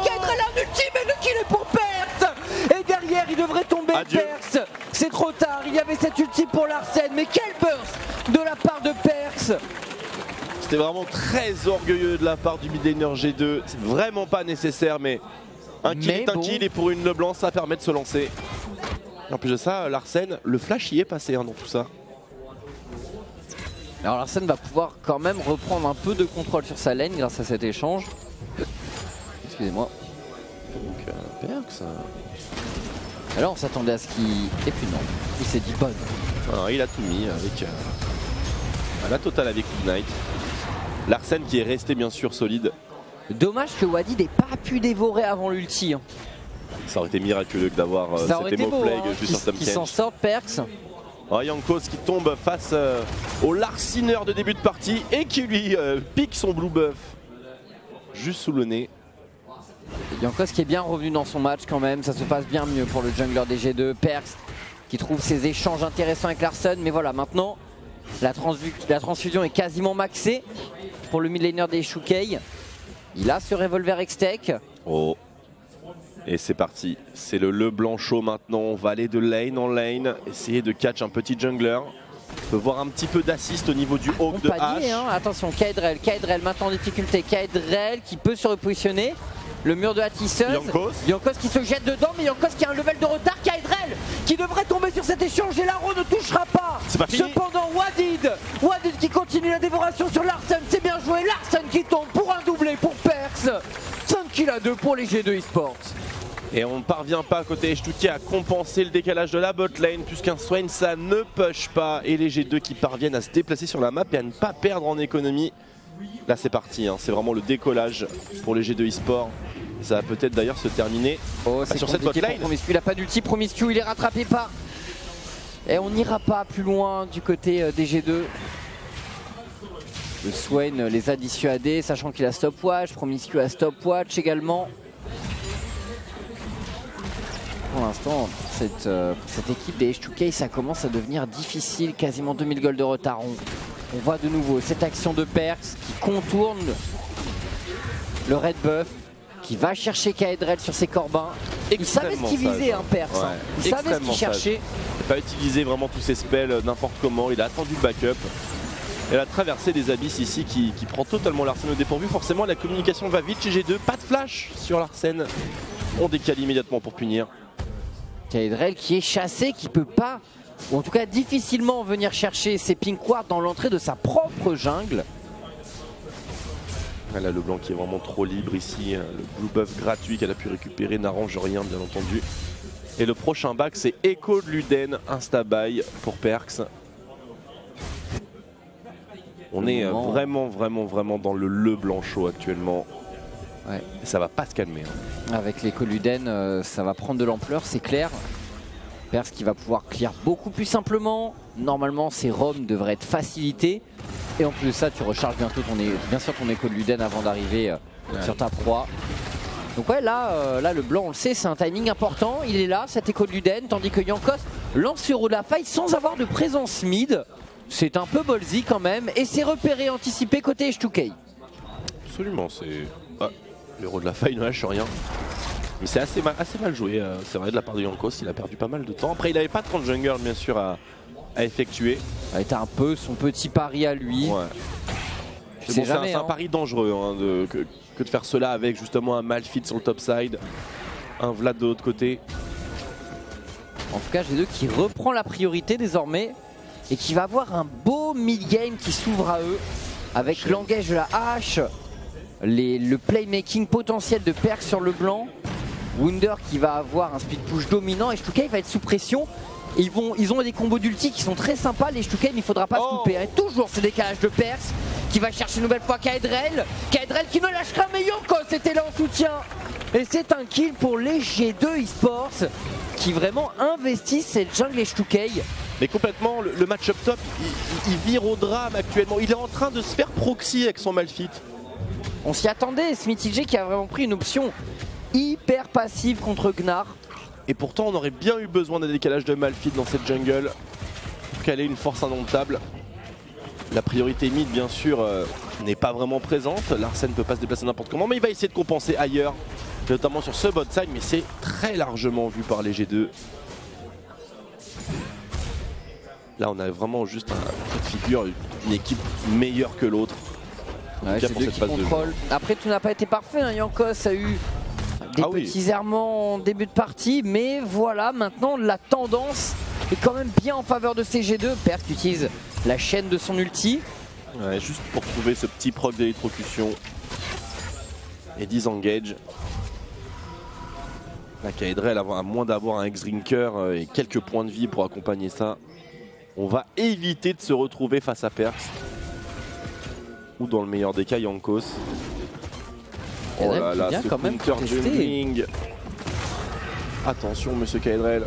A un ultime et le kill est pour Perse Et derrière, il devrait tomber Adieu. Perse. C'est trop tard, il y avait cet ultime pour Larsen, mais quel burst de la part de Perse C'était vraiment très orgueilleux de la part du midlaner G2. C'est vraiment pas nécessaire, mais un kill Mais est un bon. kill et pour une Leblanc, ça permet de se lancer. Et en plus de ça, Larsen, le flash y est passé hein, dans tout ça. Alors Larsen va pouvoir quand même reprendre un peu de contrôle sur sa lane grâce à cet échange. Excusez-moi. Donc, euh, Perks. Alors on s'attendait à ce qu'il... Et puis non, il s'est dit bonne. alors, il a tout mis avec euh, la totale avec Ignite. Larsen qui est resté bien sûr solide. Dommage que Wadi n'ait pas pu dévorer avant l'ulti. hein. Ça aurait été miraculeux que d'avoir euh, cet été beau, Plague hein, juste sur Tom qui s'en sort Perks. Oh, Yankos qui tombe face euh, au larcineur de début de partie et qui lui euh, pique son blue buff juste sous le nez. Yankos qui est bien revenu dans son match quand même, ça se passe bien mieux pour le jungler des G2. Perks qui trouve ses échanges intéressants avec Larson, mais voilà, maintenant la, transfu- la transfusion est quasiment maxée pour le midlaner des Shukei. Il a ce revolver X-Tech. Oh. Et c'est parti. C'est le Leblanc chaud maintenant. On va aller de lane en lane. Essayer de catch un petit jungler. On peut voir un petit peu d'assist au niveau du Hawk de panier, H. hein. attention, Kaedrel, Kaedrel maintenant en difficulté, Kaedrel qui peut se repositionner. Le mur de la tisseuse. Yankos. Yankos qui se jette dedans, mais Yankos qui a un level de retard. Kaedrel qui devrait tomber sur cet échange et Laro ne touchera pas. Cependant, Wadid, Wadid qui continue la dévoration sur Larsen. C'est bien joué. Larsen qui tombe pour un doublé pour Perse. 5 kills à 2 pour les G2 eSports. Et on ne parvient pas côté H2K à compenser le décalage de la bot lane puisqu'un Swain ça ne push pas. Et les G2 qui parviennent à se déplacer sur la map et à ne pas perdre en économie. Là c'est parti, hein. c'est vraiment le décollage pour les G2 eSports. Ça va peut-être d'ailleurs se terminer Oh, c'est sur cette Promiscu, il n'a pas d'ulti. Promiscu, il est rattrapé par. Et on n'ira pas plus loin du côté euh, des G2. Le Swain les a dissuadés, sachant qu'il a stopwatch. Promiscu a stopwatch également. Pour l'instant, cette, euh, cette équipe des H2K, ça commence à devenir difficile. Quasiment 2000 goals de retard. On, on voit de nouveau cette action de Perks qui contourne le Red Buff, qui va chercher Kaedrel sur ses corbins. Il savait ce qu'il visait, un Perks. hein. Ouais, Il savait ce qu'il cherchait. Il n'a pas utilisé vraiment tous ses spells euh, n'importe comment, il a attendu le backup. Et la traversée des abysses ici qui, qui prend totalement Larsen au dépourvu. Forcément, la communication va vite chez G2. Pas de flash sur Larsen. On décale immédiatement pour punir. Kaedrel qui est chassé, qui peut pas, ou en tout cas difficilement venir chercher ses pink wards dans l'entrée de sa propre jungle. Ah, Là, le blanc qui est vraiment trop libre ici. Euh, Le blue buff gratuit qu'elle a pu récupérer n'arrange rien, bien entendu. Et le prochain back, c'est Echo de Luden, insta-buy pour Perks. On est euh, moment. vraiment, vraiment, vraiment dans le le blanc chaud actuellement. Ouais. Ça va pas se calmer. hein. Avec les Coluden, euh, ça va prendre de l'ampleur, c'est clair. Perse qui va pouvoir clear beaucoup plus simplement. Normalement, ses roms devraient être facilités. Et en plus de ça, tu recharges bientôt ton, bien sûr ton écho de Luden avant d'arriver euh, sur ta proie. Donc ouais, là, euh, là, le blanc, on le sait, c'est un timing important. Il est là, cet écho de Luden, tandis que Yankos lance sur la faille sans avoir de présence mid. C'est un peu ballsy quand même. Et c'est repéré, anticipé côté H2K. Absolument, c'est. Ah, l'euro de la faille ne lâche rien. Mais c'est assez mal, assez mal joué, euh, c'est vrai, de la part de Yankos. Il a perdu pas mal de temps. Après, il n'avait pas 30 jungle, bien sûr, à, à effectuer. Ça a été un peu son petit pari à lui. Ouais. C'est bon, un, hein. pari dangereux hein, de- que, que de faire cela avec justement un Malfit sur le top side, un Vlad de l'autre côté. En tout cas, G2 qui reprend la priorité désormais et qui va avoir un beau mid-game qui s'ouvre à eux avec l'engage de la hache, les- le playmaking potentiel de Perk sur le blanc, Wunder qui va avoir un speed push dominant et Shtukai va être sous pression. Et ils, vont, ils ont des combos d'ulti qui sont très sympas, les Shtukai, mais il faudra pas se couper. Et toujours ce décalage de Perks qui va chercher une nouvelle fois Kaedrel. Kaedrel qui ne lâchera mais Yoko c'était là en soutien. Et c'est un kill pour les G2 eSports qui vraiment investissent cette jungle H2K. Mais complètement, le, le match-up top, il, il- il vire au drame actuellement. Il est en train de se faire proxy avec son Malfit. On s'y attendait, Smithy J qui a vraiment pris une option hyper passive contre Gnar. Et pourtant, on aurait bien eu besoin d'un décalage de Malfit dans cette jungle pour qu'elle ait une force indomptable. La priorité mid, bien sûr, euh, n'est pas vraiment présente. Larsen ne peut pas se déplacer n'importe comment, mais il va essayer de compenser ailleurs, notamment sur ce bot side, mais c'est très largement vu par les G2. Là, on a vraiment juste un coup de figure, une équipe meilleure que l'autre. Ouais. Après, tout n'a pas été parfait. hein. Yankos a eu des Ah oui. petits errements en début de partie, mais voilà, maintenant la tendance est quand même bien en faveur de ces G2. Perk utilise la chaîne de son ulti. Ouais, juste pour trouver ce petit proc d'électrocution. Et disengage. La Kaedrel, à moins d'avoir un X-Drinker euh, et quelques points de vie pour accompagner ça, on va éviter de se retrouver face à Perks. Ou dans le meilleur des cas, Yankos. Oh Kaedrel là qui là, ce quand même jungling. Attention, monsieur Kaedrel.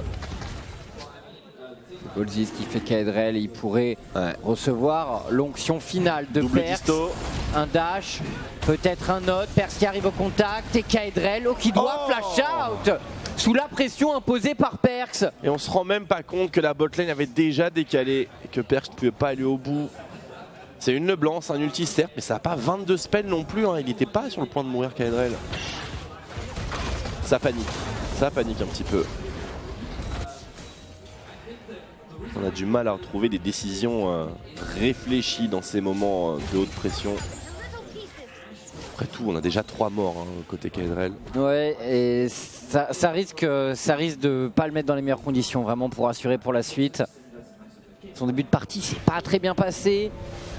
Bolzis qui fait Kaedrel, il pourrait Ouais. recevoir l'onction finale de Double disto. Un dash, peut-être un autre. Perks qui arrive au contact et Kaedrel oh, qui doit Oh flash out sous la pression imposée par Perks. Et on se rend même pas compte que la botlane avait déjà décalé et que Perks ne pouvait pas aller au bout. C'est une Leblanc, c'est un ulti certes, mais ça n'a pas 22 spells non plus. hein. Il n'était pas sur le point de mourir Kaedrel. Ça panique. Ça panique un petit peu. On a du mal à retrouver des décisions euh, réfléchies dans ces moments euh, de haute pression. Après tout, on a déjà trois morts hein, côté Kaedrel. Ouais, et ça, ça risque, ça risque de pas le mettre dans les meilleures conditions, vraiment pour assurer pour la suite. Son début de partie, c'est pas très bien passé.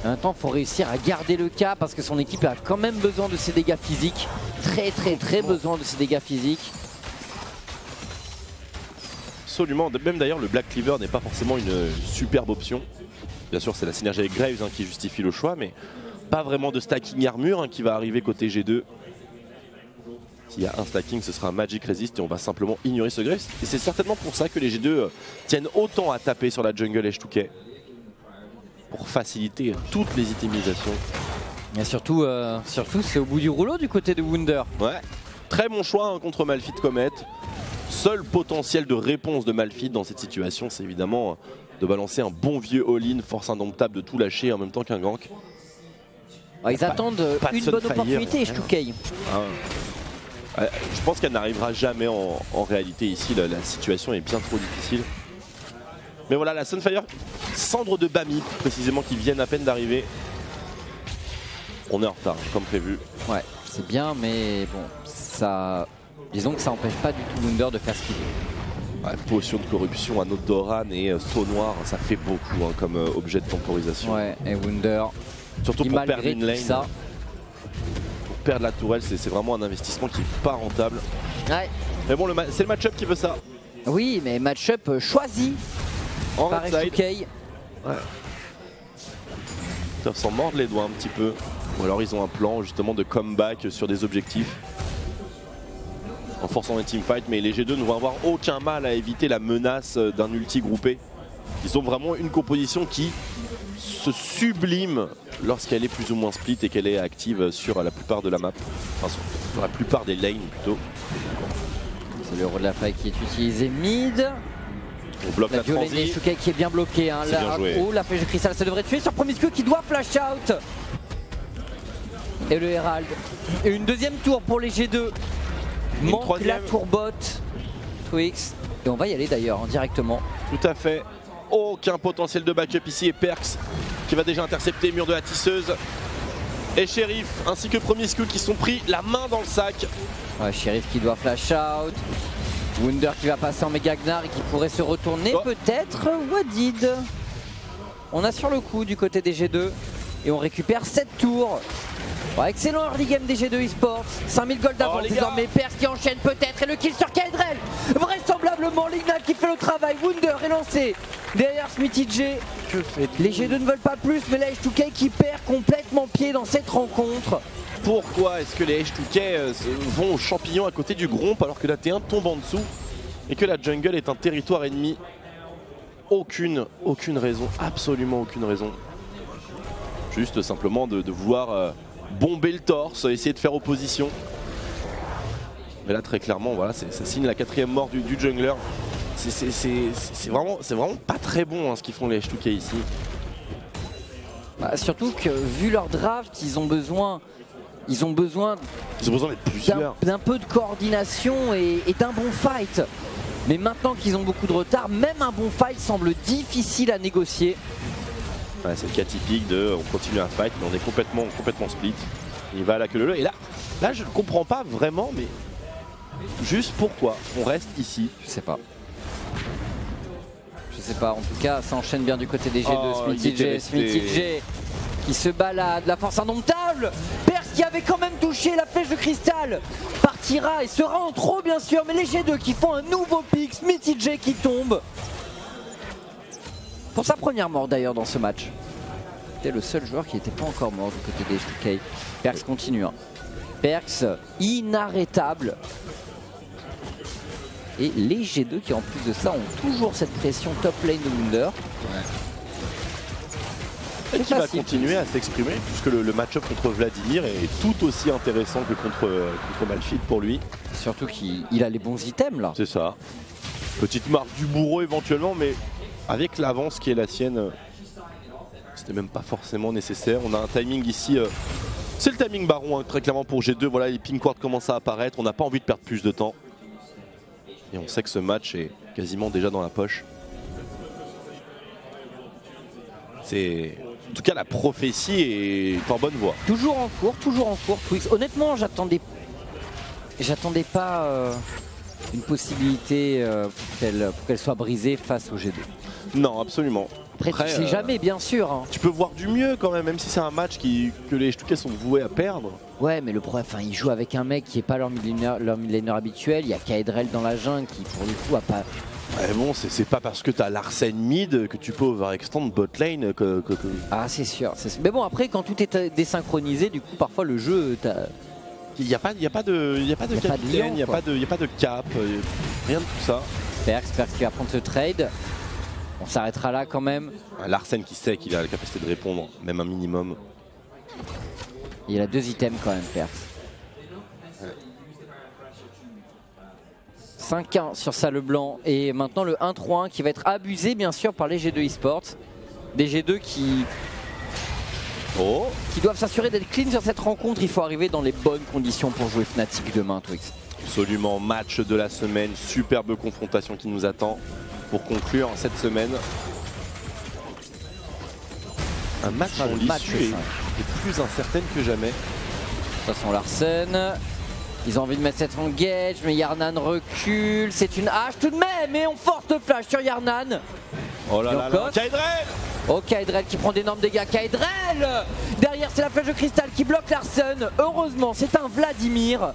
En même temps, il faut réussir à garder le cap parce que son équipe a quand même besoin de ses dégâts physiques. Très, très, très besoin de ses dégâts physiques. Absolument. Même d'ailleurs, le Black Cleaver n'est pas forcément une superbe option. Bien sûr, c'est la synergie avec Graves hein, qui justifie le choix, mais pas vraiment de stacking armure hein, qui va arriver côté G2. S'il y a un stacking, ce sera un Magic Resist et on va simplement ignorer ce Graves. Et c'est certainement pour ça que les G2 euh, tiennent autant à taper sur la jungle H2K. Pour faciliter toutes les itemisations. Et surtout, euh, surtout c'est au bout du rouleau du côté de Wunder. Ouais, très bon choix hein, contre Malphite Comet. Seul potentiel de réponse de Malphite dans cette situation, c'est évidemment de balancer un bon vieux all-in, force indomptable de tout lâcher en même temps qu'un gank. Ah, ils Pas- attendent euh, pas une bonne Sunfire. opportunité, Shtukei. Ah. Je pense qu'elle n'arrivera jamais en, en réalité ici, la, la situation est bien trop difficile. Mais voilà, la Sunfire, cendre de Bami précisément qui viennent à peine d'arriver. On est en retard, comme prévu. Ouais, c'est bien, mais bon, ça. Disons que ça empêche pas du tout Wunder de faire ce qu'il veut. Ouais, potion de corruption, anneau de Doran et euh, saut noir, ça fait beaucoup hein, comme euh, objet de temporisation. Ouais, et Wunder, Surtout pour perdre une lane, ça. pour perdre la tourelle, c'est vraiment un investissement qui est pas rentable. Ouais. Mais bon, c'est le match-up qui veut ça. Oui, mais match-up euh, choisi En par Shtukei. ils doivent s'en mordre les doigts un petit peu. Ou alors ils ont un plan justement de comeback sur des objectifs. En forçant les teamfights, mais les G2 ne vont avoir aucun mal à éviter la menace d'un ulti groupé. Ils ont vraiment une composition qui se sublime lorsqu'elle est plus ou moins split et qu'elle est active sur la plupart de la map. Enfin, sur- sur la plupart des lanes plutôt. C'est le rôle de la faille qui est utilisé mid. On bloque La la, violette qui est bien bloqué. Hein. C'est La- bien joué. Oh, la flèche de cristal, ça devrait tuer sur Promiscu qui doit flash out. Et le Herald. Et une deuxième tour pour les G2. Une Manque la tourbotte. Twix. Et on va y aller d'ailleurs hein, directement. Tout à fait. Aucun potentiel de backup ici et Perks qui va déjà intercepter mur de la tisseuse. Et Sheriff ainsi que Promiscu qui sont pris la main dans le sac. Ouais, Sheriff qui doit flash out. Wunder qui va passer en méga Gnar et qui pourrait se retourner. Oh. Peut-être Wadid. On a sur le coup du côté des G2. Et on récupère 7 tours. Excellent early game des G2 eSports. 5000 gold d'avance Oh, les gars. désormais. Perse qui enchaîne peut-être. Et le kill sur Kaedrel. Vraisemblablement, Lignal qui fait le travail. Wunder est lancé. Derrière Smithy J. Les G2 ne veulent pas plus. Mais là, H2K qui perd complètement pied dans cette rencontre. Pourquoi est-ce que les H2K euh, vont aux champignons à côté du Gromp alors que la T1 tombe en dessous et que la jungle est un territoire ennemi? Aucune, aucune raison, absolument aucune raison. Juste simplement de, vouloir euh, bomber le torse, essayer de faire opposition. Mais là très clairement, voilà, ça signe la quatrième mort du, jungler. C'est- vraiment, vraiment pas très bon hein, ce qu'ils font les H2K ici. Bah, surtout que vu leur draft, ils ont besoin. Ils ont besoin d'un peu de coordination et, et d'un bon fight. Mais maintenant qu'ils ont beaucoup de retard, même un bon fight semble difficile à négocier. Ouais, c'est le cas typique de on continue à fight mais on est complètement, complètement split. Il va à la queue leu. Et là, là je ne comprends pas vraiment mais juste pourquoi on reste ici. Je sais pas. Je sais pas, en tout cas, ça enchaîne bien du côté des G2. Oh, Smithy resté. Smithy J qui se balade, la force indomptable. Perse qui avait quand même touché la flèche de cristal partira et sera en trop bien sûr, mais les G2 qui font un nouveau pic, Smithy J qui tombe. Pour sa première mort d'ailleurs dans ce match. C'était le seul joueur qui n'était pas encore mort du côté des H2K. Perks continue. hein. Perks inarrêtable. Et les G2 qui en plus de ça ont toujours cette pression top lane de Wunder. Et qui va continuer à s'exprimer puisque le, le match-up contre Vladimir est tout aussi intéressant que contre, euh, contre Malphite pour lui. Surtout qu'il il a les bons items là. C'est ça. Petite marque du bourreau éventuellement mais avec l'avance qui est la sienne, euh, c'était même pas forcément nécessaire. On a un timing ici. euh, c'est le timing baron hein, très clairement pour G2. Voilà, les pink wards commencent à apparaître. On n'a pas envie de perdre plus de temps. Et on sait que ce match est quasiment déjà dans la poche. C'est. En tout cas, la prophétie est en bonne voie. Toujours en cours, toujours en cours. Twix. Honnêtement, j'attendais, j'attendais pas euh, une possibilité euh, pour qu'elle soit brisée face au G2. Non, absolument. Après, Après, tu sais euh, jamais, bien sûr. hein. Tu peux voir du mieux quand même, même si c'est un match qui, que les Stuka sont voués à perdre. Ouais, mais le problème, enfin, ils jouent avec un mec qui est pas leur millénaire, leur millénaire habituel. Il y a Kaedrel dans la jungle qui, pour le coup, a pas. Ouais, bon, c'est pas parce que t'as Larsen mid que tu peux overextend bot lane que. que- que- Ah, c'est sûr. Mais bon, après, quand tout est euh, désynchronisé, du coup, parfois le jeu, t'as- Il n'y a, pas- y a pas de, il y a pas de y a capitaine, il n'y a, pas de- y a pas de cap, euh, rien de tout ça. Perks, Perks qui va prendre ce trade. On s'arrêtera là quand même. Larsen qui sait qu'il a la capacité de répondre, même un minimum. Il a deux items quand même, Perse. 5-1 sur ça le blanc et maintenant le 1-3-1 qui va être abusé bien sûr par les G2 eSports. Des G2 qui, Oh, qui doivent s'assurer d'être clean sur cette rencontre. Il faut arriver dans les bonnes conditions pour jouer Fnatic demain, Twix. absolument match de la semaine, superbe confrontation qui nous attend pour conclure cette semaine. Un match le match, est, plus incertaine que jamais. De toute façon, Larsen. Ils ont envie de mettre cette engage, mais Yarnan recule. C'est une hache tout de même, et on force le flash sur Yarnan. Oh là là là. Kaedrel Oh, Kaedrel qui prend d'énormes dégâts. Kaedrel Derrière, c'est la flèche de cristal qui bloque Larsen. Heureusement, c'est un Vladimir.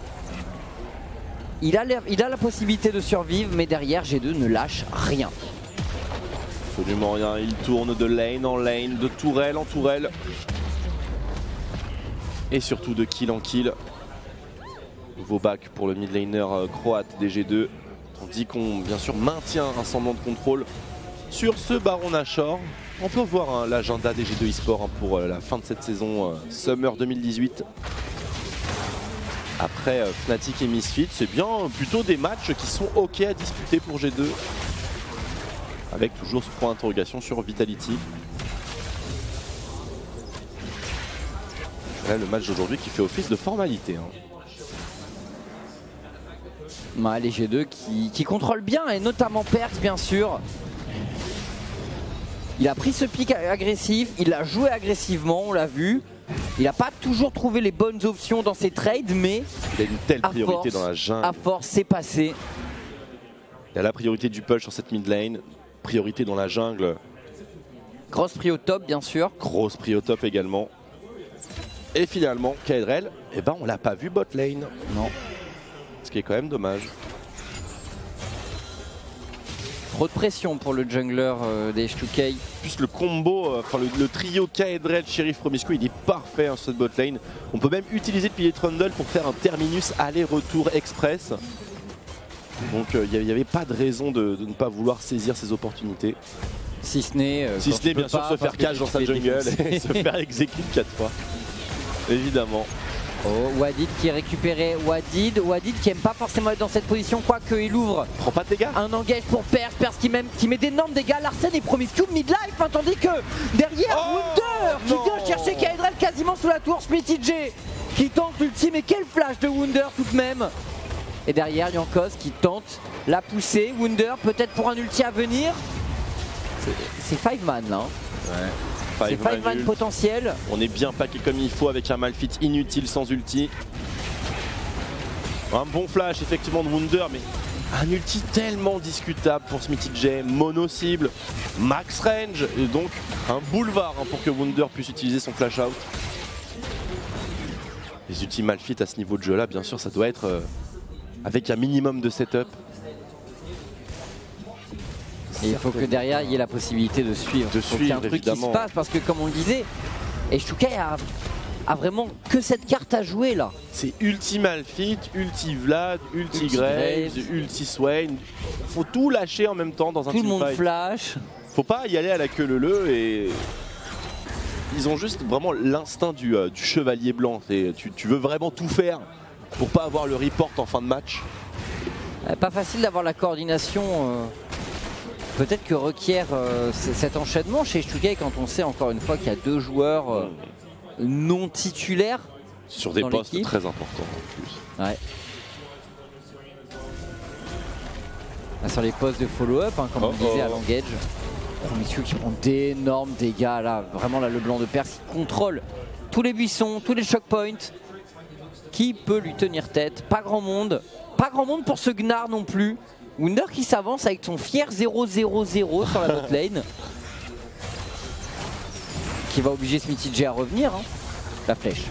Il a, il a la possibilité de survivre, mais derrière, G2 ne lâche rien. Absolument rien, il tourne de lane en lane, de tourelle en tourelle. Et surtout de kill en kill. Nouveau back pour le mid laner euh, croate des G2. Tandis qu'on bien sûr maintient un semblant de contrôle sur ce Baron Nashor. On peut voir hein, l'agenda des G2 eSports hein, pour euh, la fin de cette saison euh, Summer 2018. Après Fnatic et Misfit, c'est bien plutôt des matchs qui sont ok à disputer pour G2 avec toujours ce point d'interrogation sur Vitality. Là, le match d'aujourd'hui qui fait office de formalité. hein. Ouais, les G2 qui, qui contrôlent bien, et notamment Perks, bien sûr. Il a pris ce pic agressif, il a joué agressivement, on l'a vu. Il n'a pas toujours trouvé les bonnes options dans ses trades, mais Il a une telle priorité force, dans la jungle. à force, c'est passé. Il a la priorité du push sur cette mid lane. Priorité dans la jungle. Grosse prio au top, bien sûr. Grosse prio top également. Et finalement, Kaedrel, eh ben, on l'a pas vu bot lane. Non. Ce qui est quand même dommage. Trop de pression pour le jungler euh, des H2K. Plus le combo, euh, enfin le, le trio Kaedrel, Sheriff Promiscu, il est parfait hein, sur cette bot lane. On peut même utiliser le pilier Trundle pour faire un terminus aller-retour express. Donc euh, il n'y avait pas de raison de, de ne pas vouloir saisir ces opportunités. Si ce n'est. euh, Si ce n'est bien sûr se faire tu dans sa jungle et se faire exécuter 4 fois. Évidemment. Oh, Wadid qui est récupéré. Wadid, Wadid qui aime pas forcément être dans cette position, quoique il ouvre Prends pas de dégâts. un engage pour Perse. Perse qui, même, qui met d'énormes dégâts. Larsen est promis cube midlife, hein, tandis que derrière Oh, Wunder qui vient chercher Kaedrel quasiment sous la tour. Smithy J qui tente l'ultime. Et quel flash de Wunder tout de même. Et derrière Yankos qui tente la poussée. Wunder peut-être pour un ulti à venir. C'est- 5 man là. hein. C'est Five 5 man potentiel. On est bien paqué comme il faut avec un Malfit inutile sans ulti. Un bon flash effectivement de Wunder, mais un ulti tellement discutable pour Smithy J, mono cible, max range, et donc un boulevard hein, pour que Wunder puisse utiliser son flash out. Les ultis Malfit à ce niveau de jeu là, bien sûr, ça doit être euh, avec un minimum de setup. Et il faut que derrière il y ait la possibilité de suivre. De Il y un truc qui se passe parce que comme on le disait, et a, a vraiment que cette carte à jouer là. C'est ulti Malfit, ulti Vlad, ulti, Ulti Graves, Graves. ulti Swain. Faut tout lâcher en même temps dans un Tout le monde flash. Faut pas y aller à la queue leu leu et ils ont juste vraiment l'instinct du, euh, du chevalier blanc. Tu veux vraiment tout faire pour pas avoir le report en fin de match? Euh, Pas facile d'avoir la coordination. euh, Peut-être que requiert euh, cet enchaînement chez Stuka quand on sait encore une fois qu'il y a deux joueurs euh, non titulaires. Sur des postes très importants en plus. Ouais. Ah, Sur les postes de follow-up, hein, comme on Oh, disait à oh. l'engage. Promiscu qui prend d'énormes dégâts là. Vraiment là, le blanc de Perse qui contrôle tous les buissons, tous les choc points. Qui peut lui tenir tête? Pas grand monde. Pas grand monde pour ce Gnar non plus. Wunder qui s'avance avec son fier 0-0-0 sur la bot lane. Qui va obliger Smithy J à revenir. hein. La flèche.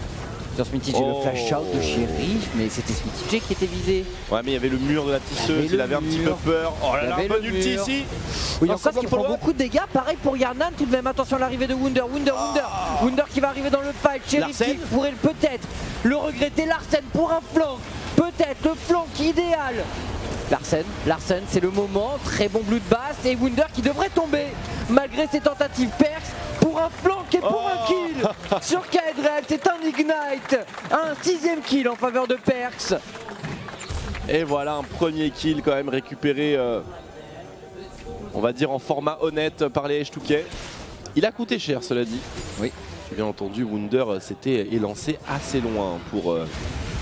Sur Smithy J, Oh. le flash out de Sheriff, mais c'était Smithy J qui était visé. Ouais mais il y avait le mur de la Il tisseuse, il le avait un petit peu peur. Oh là Il là, un bon ulti ici Oui, encore qui prend beaucoup de dégâts. Pareil pour Yarnan, tout de même. Attention à l'arrivée de Wunder. Wunder, Wunder. Wunder qui va arriver dans le fight. Sheriff qui pourrait peut-être le regretter. Larsen pour un flank. Peut-être le flank idéal Larsen, Larsen, c'est le moment, très bon blue de basse et Wunder qui devrait tomber malgré ses tentatives Perks pour un flank et pour un kill sur Kaedrel, c'est un ignite, un sixième kill en faveur de Perks. Et voilà un premier kill quand même récupéré, euh, on va dire en format honnête par les H2K. Il a coûté cher cela dit. Oui. Bien entendu, Wunder euh, s'était élancé assez loin pour euh,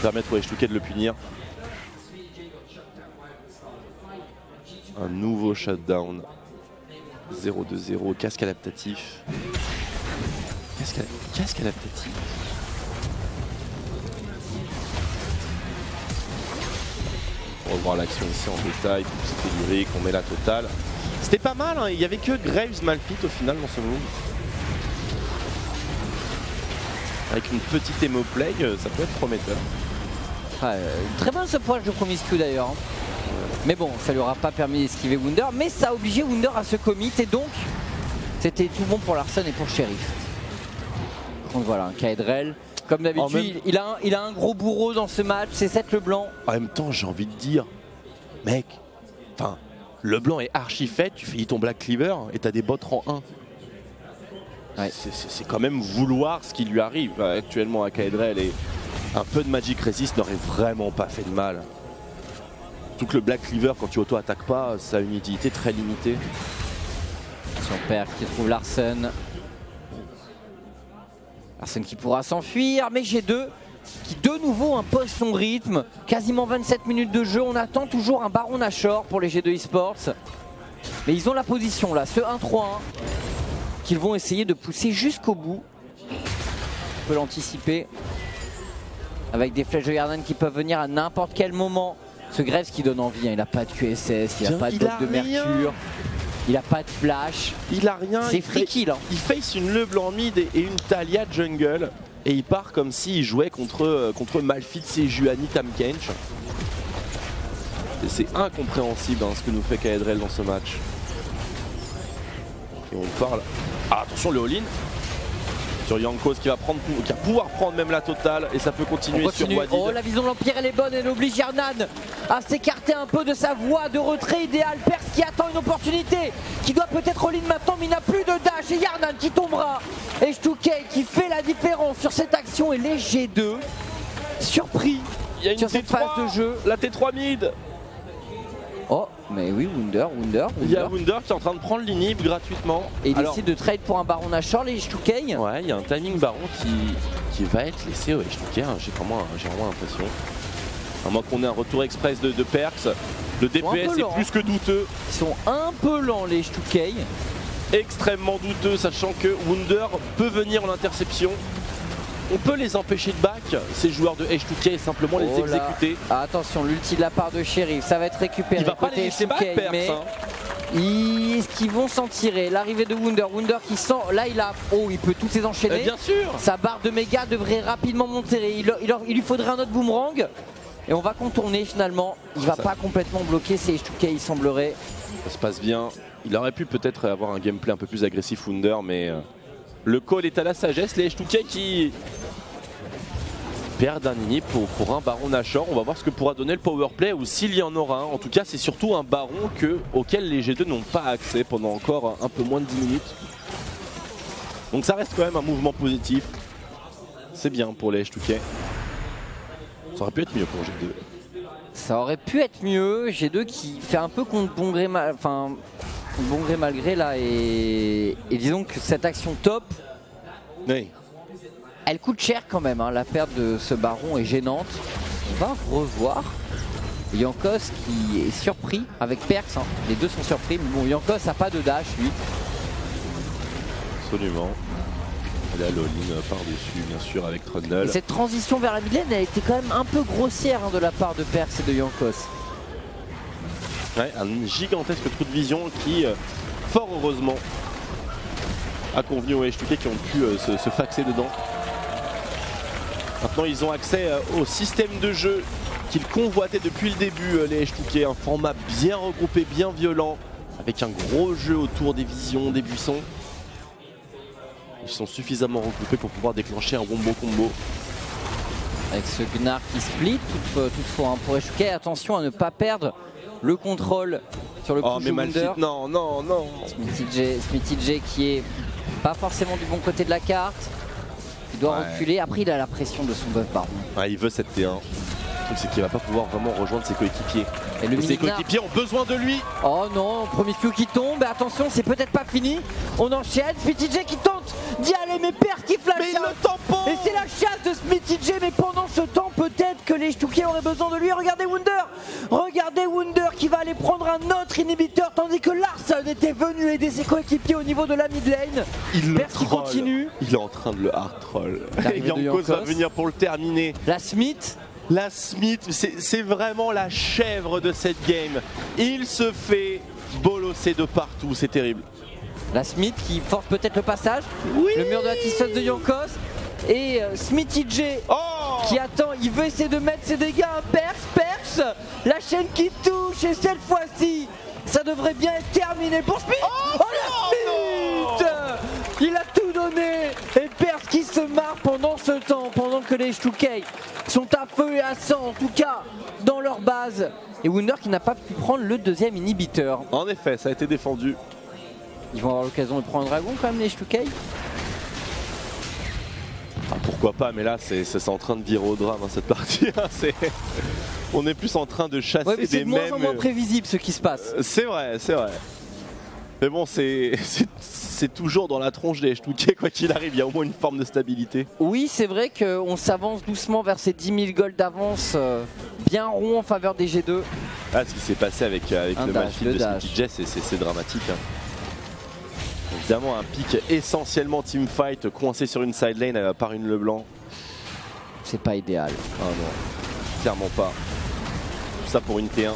permettre aux H2K de le punir. Un nouveau shutdown. 0-2-0, casque adaptatif. Casque, adaptatif. On va voir l'action ici en détail, tout lyrique, on met la totale. C'était pas mal, hein, il y avait que Graves Malfit au final dans ce move. Avec une petite emo play, euh, ça peut être prometteur. Euh, très bon ce point de Promiscu d'ailleurs. Mais bon, ça lui aura pas permis d'esquiver Wunder, mais ça a obligé Wunder à se commit et donc c'était tout bon pour Larson et pour Sheriff. Donc voilà, un Kaedrel. Comme d'habitude, même- il, a un, il a un gros bourreau dans ce match, c'est 7 le blanc. En même temps, j'ai envie de dire, mec, enfin, le blanc est archi fait, tu finis ton Black Cleaver et t'as des bots rang 1. Ouais. C'est- C'est c'est quand même vouloir ce qui lui arrive euh, actuellement à Kaedrel et un peu de Magic Resist n'aurait vraiment pas fait de mal. Surtout que le Black Cleaver, quand tu auto-attaques pas, ça a une utilité très limitée. Son père qui trouve Larsen. Larsen qui pourra s'enfuir, mais G2 qui de nouveau impose son rythme. Quasiment 27 minutes de jeu, on attend toujours un Baron Nashor pour les G2 eSports. Mais ils ont la position là, ce 1-3-1 qu'ils vont essayer de pousser jusqu'au bout. On peut l'anticiper. Avec des flèches de Yarnan qui peuvent venir à n'importe quel moment. Ce Graves qui donne envie, hein, il n'a pas de QSS, il n'a Tiens, pas de botte a de mercure, il n'a pas de flash. Il a rien. C'est free kill. hein. Il face une Le Blanc mid et une Talia jungle et il part comme s'il jouait contre, euh, contre Malphite, Sejuani, Tam Kench. C'est incompréhensible hein, ce que nous fait Kaedrel dans ce match. Et on parle. Ah, attention le all-in sur Yankos qui va, prendre, qui va pouvoir prendre même la totale et ça peut On continuer continue. sur Wadid. Oh, la vision de l'Empire, elle est bonne. Elle oblige Yarnan à s'écarter un peu de sa voie de retrait idéale. Perse qui attend une opportunité, qui doit peut-être all-in maintenant, mais il n'a plus de dash. Et Yarnan qui tombera. Et Shtukey qui fait la différence sur cette action. Et les G2, surpris Il y a une sur cette T3, phase de jeu. La T3 mid Oh, mais oui, Wunder, Wunder, Il y a Wunder. Qui est en train de prendre l'inhib gratuitement. Et il Alors- décide de trade pour un Baron Nashor, les Shtukey. Ouais, il y a un timing baron qui, qui va être laissé au H2K, hein, j'ai vraiment, l'impression. À moins qu'on ait un retour express de, de Perks. Le DPS est plus que douteux, Ils sont un peu lents, les Shtukey. extrêmement douteux, sachant que Wunder peut venir en interception. On peut les empêcher de back, ces joueurs de H2K, et simplement les Oh exécuter. Ah, attention, l'ulti de la part de Sheriff, ça va être récupéré. Il va pas les laisser back, H2K, Perks. mais hein. ils, est-ce qu'ils vont s'en tirer L'arrivée de Wunder, Wunder qui sent, là il a, oh il peut tous les enchaîner. bien sûr Sa barre de méga devrait rapidement monter. Il, il- il lui faudrait un autre boomerang. Et on va contourner finalement. Il va Ça- pas complètement bloquer ces H2K, il semblerait. Ça se passe bien. Il aurait pu peut-être avoir un gameplay un peu plus agressif Wunder, mais euh, le call est à la sagesse. Les H2K qui perdent un inhib pour, un baron Nashor. On va voir ce que pourra donner le powerplay ou s'il y en aura un. En tout cas, c'est surtout un baron que, auquel les G2 n'ont pas accès pendant encore un peu moins de 10 minutes. Donc ça reste quand même un mouvement positif. C'est bien pour les H2K. Ça aurait pu être mieux pour G2. Ça aurait pu être mieux. G2 qui fait un peu contre bon gré, mal- enfin, bon gré malgré là. Et, et disons que cette action top, Oui. Elle coûte cher quand même, hein. la perte de ce baron est gênante. On va revoir Yankos qui est surpris avec Perks, hein. les deux sont surpris, mais bon Yankos a pas de dash lui. Absolument. Elle est à l'all-in par-dessus, bien sûr, avec Et Trundle. cette transition vers la midlane elle a été quand même un peu grossière hein, de la part de Perks et de Yankos. Un gigantesque trou de vision qui, euh, fort heureusement, a convenu aux H2K qui ont pu euh, se, faxer dedans. Maintenant, ils ont accès euh, au système de jeu qu'ils convoitaient depuis le début, les H2K. Un format bien regroupé, bien violent, avec un gros jeu autour des visions, des buissons. Ils sont suffisamment regroupés pour pouvoir déclencher un wombo combo. Avec ce Gnar qui split, toutefois, hein, pour Eshuke, attention à ne pas perdre le contrôle sur le Oh, mais Wunder. non, non, non. Smithy J, Smithy J qui est pas forcément du bon côté de la carte. Il doit Ouais. reculer. Après, il a la pression de son buff baron. Ah, il veut cette T1. Le truc, c'est qu'il va pas pouvoir vraiment rejoindre ses coéquipiers. Et le Et ses coéquipiers ont besoin de lui. Oh non, premier Q qui tombe. Attention, c'est peut-être pas fini. On enchaîne. Smithy J qui tente d'y aller, mais perd qui flash Mais out. le tampon Et c'est la chasse de Smithy J, mais pendant ce temps, peut-être que les Shtuki auraient besoin de lui. Regardez Wunder Regardez Wunder qui va aller prendre un autre inhibiteur, tandis que Larson était venu aider ses coéquipiers au niveau de la mid lane. Il le qui continue. Il est en train de le hard troll. Et Yankos va venir pour le terminer. La Smith, La Smith, c'est vraiment la chèvre de cette game. Il se fait bolosser de partout, c'est terrible. la Smith qui force peut-être le passage. Oui Le mur de la distance de Yankos. Et euh, Smithy J Oh qui attend, il veut essayer de mettre ses dégâts, un perce, perce, la chaîne qui touche et cette fois-ci, ça devrait bien être terminé pour Smith. Oh, la Smith Il a tout donné et perce qui se marre pendant ce temps, pendant que les Shtukei sont à feu et à sang, en tout cas dans leur base. Et Wunder qui n'a pas pu prendre le deuxième inhibiteur. En effet, ça a été défendu. Ils vont avoir l'occasion de prendre un dragon quand même les Shtukei. Ah, pourquoi pas, mais là, c'est c'est en train de virer au drame hein, cette partie. hein, c'est- On est plus en train de chasser Ouais mais c'est des de moins mêmes. en moins prévisible ce qui se passe. C'est vrai, c'est vrai. Mais bon, c'est toujours dans la tronche des Shtuké, quoi qu'il arrive, il y a au moins une forme de stabilité. Oui, c'est vrai qu'on s'avance doucement vers ces 10 000 gold d'avance, euh, bien rond en faveur des G2. Ah, ce qui s'est passé avec, euh, avec le dash, Malphite le de dash. Smithy J, c'est- c'est c'est dramatique. hein. Évidemment, un pic essentiellement teamfight coincé sur une side lane euh, par une Leblanc. C'est pas idéal. Ah non, clairement pas. Tout ça pour une T1.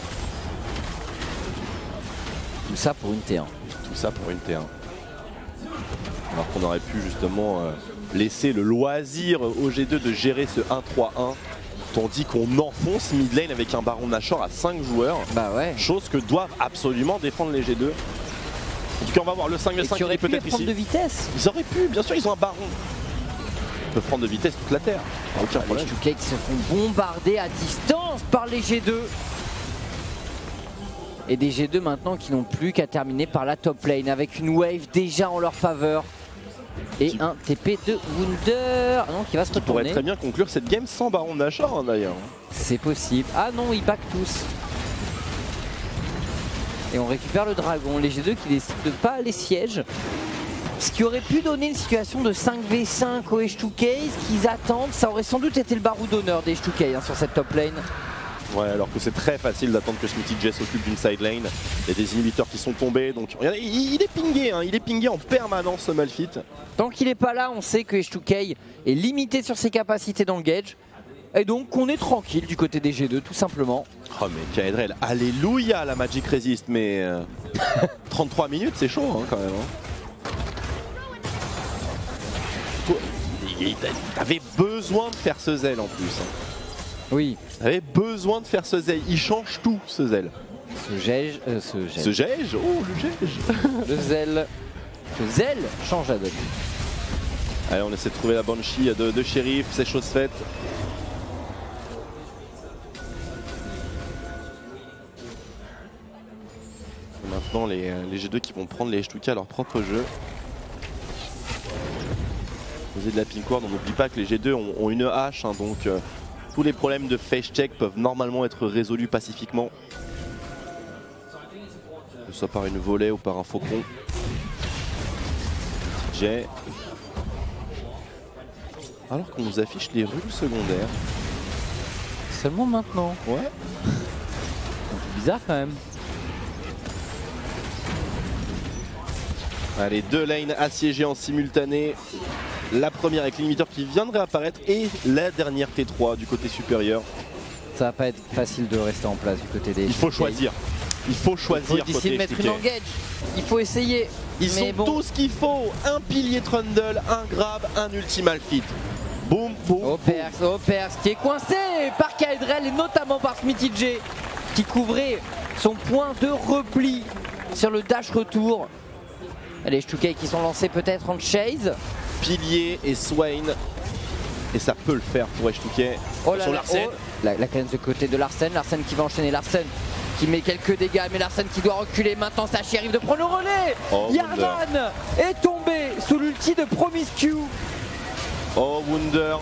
Tout ça pour une T1. Tout ça pour une T1. Alors qu'on aurait pu justement euh, laisser le loisir au G2 de gérer ce 1-3-1. Tandis qu'on enfonce mid lane avec un baron Nashor à 5 joueurs. Bah ouais. Chose que doivent absolument défendre les G2. En tout cas, on va voir le 5 Et 5 qui les peut-être prendre ici. de vitesse. Ils auraient pu, bien sûr, ils ont un baron. Ils peuvent prendre de vitesse toute la terre. Aucun problème. Qui se font bombarder à distance par les G2. Et des G2 maintenant qui n'ont plus qu'à terminer par la top lane avec une wave déjà en leur faveur. Et un TP de Wunder. Ah non, qui va se Qui pourrait retourner. très bien conclure cette game sans baron hein, d'ailleurs. C'est possible. Ah non, ils back tous. Et on récupère le dragon. Les G2 qui décident de pas aller siège. Ce qui aurait pu donner une situation de 5v5 aux H2K, ce qu'ils attendent, ça aurait sans doute été le barou d'honneur des H2K hein, sur cette top lane. Ouais, alors que c'est très facile d'attendre que Smithy J s'occupe d'une side lane. Il y a des inhibiteurs qui sont tombés, donc regardez, il, il est pingé, hein, il est pingé en permanence ce Malphite. Tant qu'il est pas là, on sait que H2K est limité sur ses capacités d'engage. Et donc on est tranquille du côté des G2 tout simplement. Oh mais Kaedrel, alléluia la Magic Resist, mais euh, 33 minutes c'est chaud hein, quand même. hein. T'avais besoin de faire ce zèle en plus. hein. Oui, T'avais besoin de faire ce zèle, il change tout ce zèle. ce gège, euh, ce gège. Ce gège Oh le gège Le zèle. Ce zèle change la donne. Allez on essaie de trouver la Banshee de, de shérif, c'est chose faite. Maintenant les, les G2 qui vont prendre les H2K à leur propre jeu. Poser de la pink ward, on n'oublie pas que les G2 ont, ont une hache, hein, donc euh, tous les problèmes de face check peuvent normalement être résolus pacifiquement. Que ce soit par une volée ou par un faucon. J. Alors qu'on nous affiche les runes secondaires. Seulement maintenant. Ouais. Bizarre quand même. Allez, deux lanes assiégées en simultané. La première avec l'inhibiteur qui vient de réapparaître et la dernière T3 du côté supérieur. Ça va pas être facile de rester en place du côté des Il faut H2K. choisir. Il faut Il choisir faut côté de mettre une engage. Il faut essayer. Ils Mais bon. tout ce qu'il faut. Un pilier Trundle, un grab, un ultimal fit. Boum, boum. Au Perse qui est coincé par Kaedrel et notamment par Smithy J qui couvrait son point de repli sur le dash retour. Les Shtukei qui sont lancés peut-être en chase. Pilier et Swain. Et ça peut le faire pour H2K. Oh là Larsen. oh. La, la cleanse de côté de Larsen. Larsen qui va enchaîner Larsen qui met quelques dégâts, mais Larsen qui doit reculer. Maintenant, Sachi arrive de prendre le relais. Oh, Yardan est tombé sous l'ulti de Promiscue. Oh, Wunder.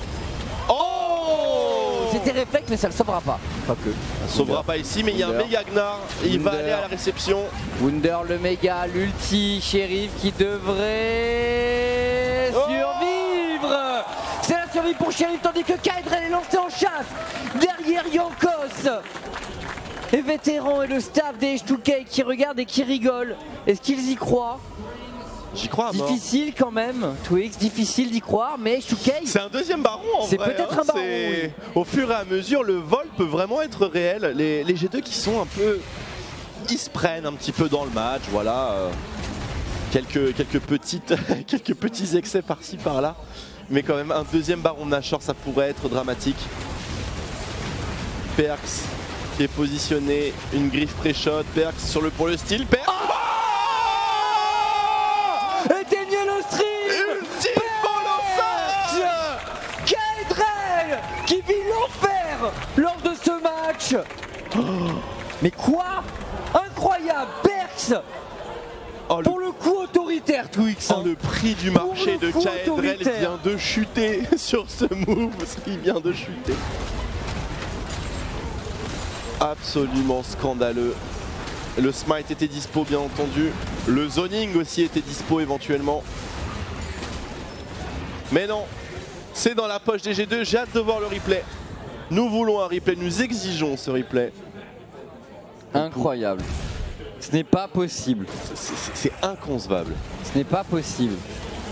Oh C'était réflexe, mais ça le sauvera pas. Pas que. Ça sauvera pas ici, mais il y a un méga Gnar. Il va aller à la réception. Wunder le méga, l'ulti, Sheriff qui devrait Oh survivre. C'est la survie pour Sheriff tandis que Kaedrel est lancé en chasse derrière Yankos. Et vétéran et le staff des H2K qui regardent et qui rigolent. Est-ce qu'ils y croient? J'y crois à mort. Difficile quand même, Twix, difficile d'y croire, mais H2K, C'est un deuxième baron en C'est vrai, peut-être hein. un baron, C'est- Au fur et à mesure, le vol peut vraiment être réel. Les, les G2 qui sont un peu. Ils se prennent un petit peu dans le match, voilà. euh, Quelques, quelques, petites, quelques petits excès par-ci par-là. Mais quand même, un deuxième baron de Nashor, ça pourrait être dramatique. Perks qui est positionné, une griffe pré-shot. Perks sur le pour le style. Perks. Éteignez le stream Ultime Kaedrel qui vit l'enfer lors de ce match. Oh, mais quoi? Incroyable Perks Oh, Pour le coup autoritaire Twix. Oh, le prix du marché de Kaedrel vient de chuter sur ce move. Il vient de chuter. Absolument scandaleux. Le smite était dispo bien entendu. Le zoning aussi était dispo éventuellement. Mais non, c'est dans la poche des G2. J'ai hâte de voir le replay. Nous voulons un replay, nous exigeons ce replay. Incroyable. Ce n'est pas possible. C'est- inconcevable. Ce n'est pas possible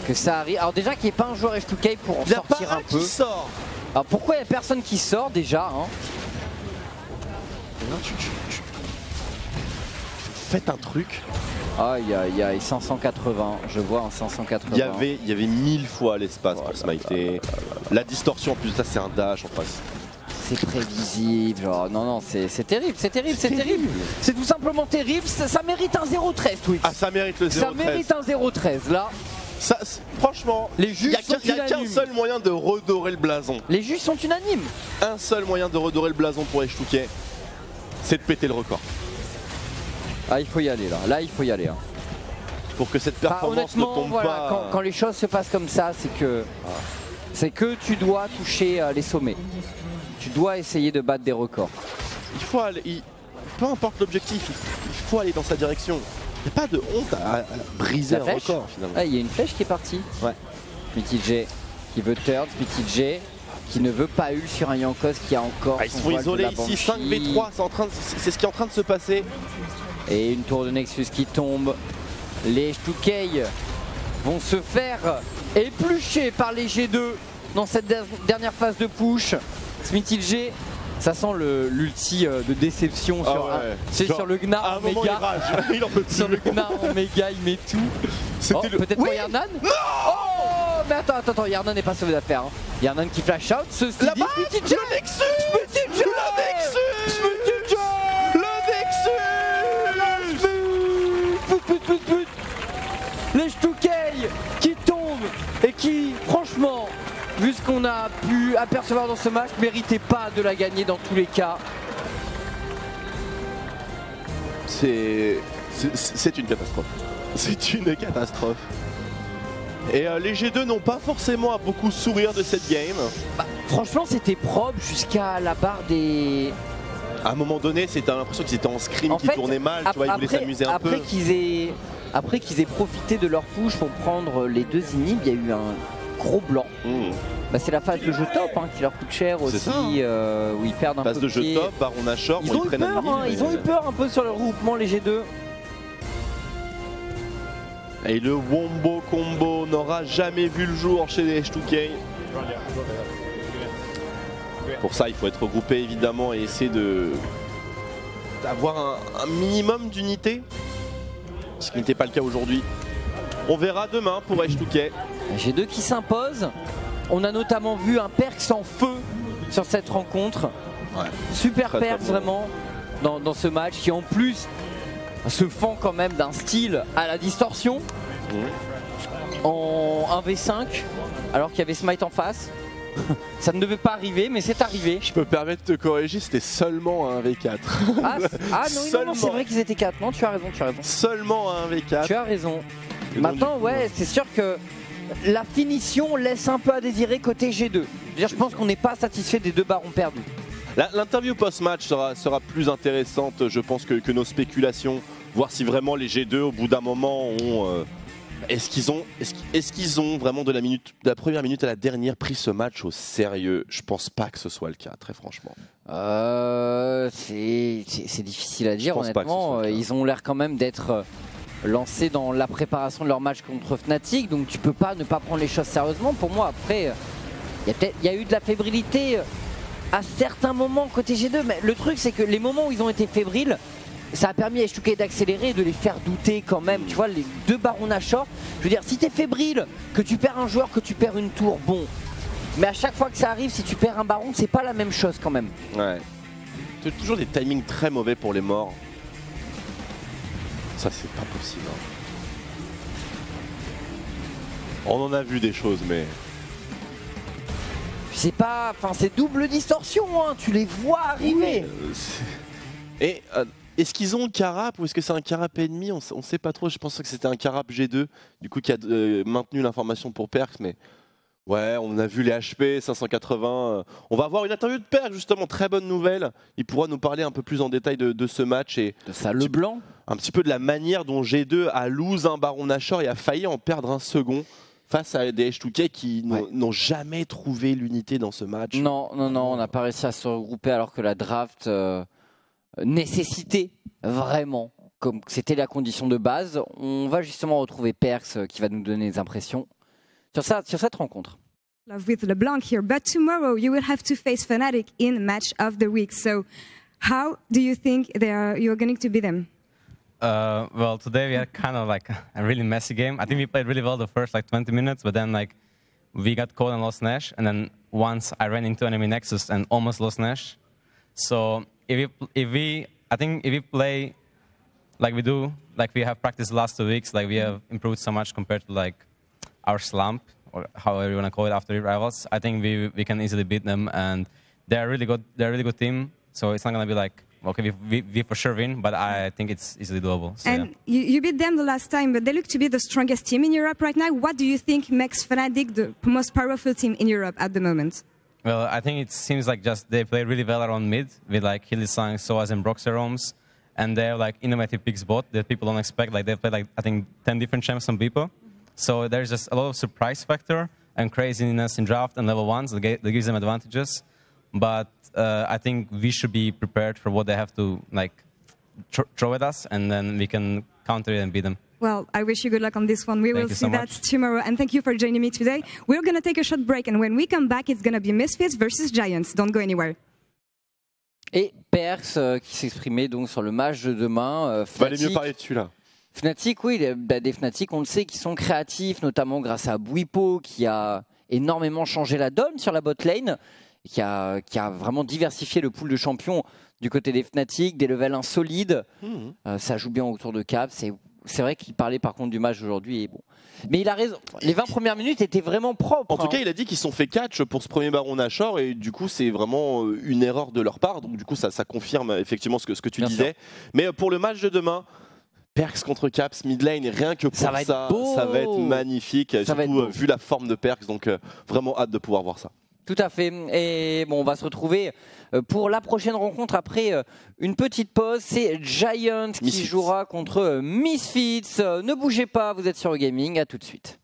que ça arrive. Alors déjà qu'il n'y ait pas un joueur H2K pour en Il sortir un un peu. qui sort. Alors pourquoi il n'y a personne qui sort déjà hein? Non, tu- tu- tu- Faites un truc. Aïe aïe aïe, 580, je vois un 580. Il y avait, il y avait mille fois l'espace pour smiter. La distorsion en plus ça c'est un dash en face. C'est prévisible, genre non non c'est terrible, c'est terrible, c'est terrible. C'est tout simplement terrible, ça, ça mérite un 0-13 Twix. Ah ça mérite le 0 ça mérite un 0-13 là. Ça, franchement, Les il juges n'y a sont qu'un- il y a qu'un seul moyen de redorer le blason. Les juges sont unanimes. Un seul moyen de redorer le blason pour Eshtuke, c'est de péter le record. Ah il faut y aller là, là il faut y aller. hein. Pour que cette Bah, performance ne tombe voilà, pas. quand, quand les choses se passent comme ça, c'est que c'est que tu dois toucher euh, les sommets. Tu dois essayer de battre des records. Il faut aller. il- Peu importe l'objectif, il faut aller dans sa direction. Il n'y a pas de honte à, à briser un record finalement. Ah, il y a une flèche qui est partie. Ouais. Smitty J qui veut turn, Smitty J qui ne veut pas Ul sur un Yankos qui a encore. Ah, ils son sont isolés ici, Banshee. 5v3, c'est en train de- c'est c'est ce qui est en train de se passer. Et une tour de Nexus qui tombe. Les H2K vont se faire éplucher par les G2 dans cette der- dernière phase de push. Smithy G, ça sent l'ulti euh, de déception Ah sur, ouais. c'est sur le Gnar en il méga. Il en peut plus. Sur le Gnar en méga, il met tout. Oh, le- Peut-être Oui pour Yarnan Oh Mais attends, attends, attends, Yarnan n'est pas sauvé d'affaire. Hein. Yarnan qui flash out, ceci dit, Smithy le Nexus apercevoir dans ce match, méritaient pas de la gagner dans tous les cas. C'est c'est- une catastrophe. C'est une catastrophe. Et euh, les G2 n'ont pas forcément à beaucoup sourire de cette game. Bah, franchement, c'était propre jusqu'à la barre des. À un moment donné, c'était l'impression qu'ils étaient en scrim, En qui fait, tournait mal, tu vois, ils voulaient après- s'amuser un après peu. qu'ils aient après qu'ils aient profité de leur push pour prendre les deux inhibs, il y a eu un gros blanc. Mmh. Bah, c'est la phase de jeu top hein, qui leur coûte cher aussi, ça, hein. euh, où ils perdent un Phase peu de jeu top, Baron Nashor, Ils bon, ont eu un peur, hein, ils ont eu peur un peu sur le regroupement les G2. Et le Wombo Combo n'aura jamais vu le jour chez les H2K. Pour ça, il faut être regroupé évidemment et essayer de d'avoir un, un minimum d'unité. Ce qui n'était pas le cas aujourd'hui. On verra demain pour H2K. G2 qui s'impose. On a notamment vu un Perks en feu sur cette rencontre. Super Très, très Perks bon. vraiment dans, dans ce match qui en plus se fend quand même d'un style à la distorsion Mmh. en 1v5 alors qu'il y avait Smite en face. Ça ne devait pas arriver, mais c'est arrivé. Je peux me permettre de te corriger, c'était seulement un V4. Ah, ah non, non, c'est vrai qu'ils étaient 4. Non, tu as raison, tu as raison. Seulement un V4. Tu as raison. Et Maintenant, ouais, c'est sûr que la finition laisse un peu à désirer côté G2. Je, veux dire, je pense qu'on n'est pas satisfait des deux barons perdus. L'interview post-match sera, sera plus intéressante, je pense, que, que nos spéculations. Voir si vraiment les G2, au bout d'un moment, ont. euh, est-ce qu'ils ont, est-ce qu'ils- est-ce qu'ils ont vraiment de la, minute, de la première minute à la dernière pris ce match au sérieux? Je pense pas que ce soit le cas, très franchement. Euh, c'est difficile à dire, honnêtement. Ils ont l'air quand même d'être euh, lancés dans la préparation de leur match contre Fnatic, donc tu peux pas ne pas prendre les choses sérieusement. Pour moi, après, euh, il y, a eu de la fébrilité euh, à certains moments côté G2, mais le truc, c'est que les moments où ils ont été fébriles, ça a permis à H2K d'accélérer et de les faire douter quand même. Tu vois, les deux barons Nashor, je veux dire, si t'es fébrile, que tu perds un joueur, que tu perds une tour, bon. Mais à chaque fois que ça arrive, si tu perds un baron, c'est pas la même chose quand même. Ouais. C'est toujours des timings très mauvais pour les morts. Ça, c'est pas possible. hein. On en a vu des choses, mais. C'est pas. Enfin, c'est double distorsion, hein. Tu les vois arriver. Euh, Et euh, est-ce qu'ils ont le carap ou est-ce que c'est un carap ennemi? On, on sait pas trop. Je pensais que c'était un carap G2, du coup qui a euh, maintenu l'information pour Perks, mais ouais, on a vu les HP 580. euh, On va avoir une interview de Perks justement, très bonne nouvelle. Il pourra nous parler un peu plus en détail de, de ce match et De ça, le blanc. un petit peu de la manière dont G2 a lose un Baron Nashor et a failli en perdre un second face à des H2K qui n'ont Ouais. n'ont jamais trouvé l'unité dans ce match. Non, non, non, on n'a pas réussi à se regrouper alors que la draft euh, nécessitait vraiment, comme c'était la condition de base. On va justement retrouver Perks euh, qui va nous donner des impressions sur, ça, sur cette rencontre. love with LeBlanc here, but tomorrow you will have to face Fnatic in match of the week. So, how do you think they are? You're going to beat them? Uh, well, today we had kind of like a really messy game. I think we played really well the first like 20 minutes, but then like we got caught and lost Nash, and then once I ran into enemy Nexus and almost lost Nash. So if we, if we, I think if we play like we do, like we have practiced the last two weeks, like we have improved so much compared to like our slump or however you want to call it after rivals. I think we we can easily beat them, and they're a really good. They're a really good team. So it's not gonna be like okay, we, we, we for sure win, but I think it's easily doable. So, yeah. And you, you beat them the last time, but they look to be the strongest team in Europe right now. What do you think makes Fnatic the most powerful team in Europe at the moment? Well, I think it seems like just they play really well around mid with like Hildisang, Soaz, and Broxeromes. And they're like innovative picks bot that people don't expect. Like they play like I think 10 different champs on people. So there's just a lot of surprise factor and craziness in draft and level ones that, that gives them advantages. But uh, I think we should be prepared for what they have to like thr- throw at us, and then we can counter it and beat them. Well, I wish you good luck on this one. We Thank will see so that much. tomorrow. And thank you for joining me today. We're going to take a short break, and when we come back, it's going to be Misfits versus Giants. Don't go anywhere. Et Perks euh, qui s'exprimait donc sur le match de demain. euh, Valait mieux Fnatic. parler dessus là. Fnatic, oui, les- bah, des Fnatic, on le sait, qui sont créatifs, notamment grâce à Bouipo, qui a énormément changé la donne sur la bot lane, et qui a, qui a vraiment diversifié le pool de champions du côté des Fnatic, des levels insolides. Mhm. Euh, ça joue bien autour de Cap. C'est vrai qu'il parlait par contre du match d'aujourd'hui. et Bon. Mais il a raison. Les 20 premières minutes étaient vraiment propres. En tout hein. cas, il a dit qu'ils se sont fait catch pour ce premier baron Nashor et du coup, c'est vraiment euh, une erreur de leur part. Donc, du coup, ça, ça confirme effectivement ce que, ce que tu Bien disais. Mais euh, pour le match de demain, Perks contre Caps, mid lane, rien que pour Ça ça, va être beau. ça va être magnifique. Ça va surtout être beau. vu la forme de Perks. Donc, euh, vraiment hâte de pouvoir voir ça. Tout à fait. Et bon, on va se retrouver euh, pour la prochaine rencontre après euh, une petite pause. C'est Giant qui Misfits. jouera contre Misfits. Ne bougez pas, vous êtes sur Gaming. À tout de suite.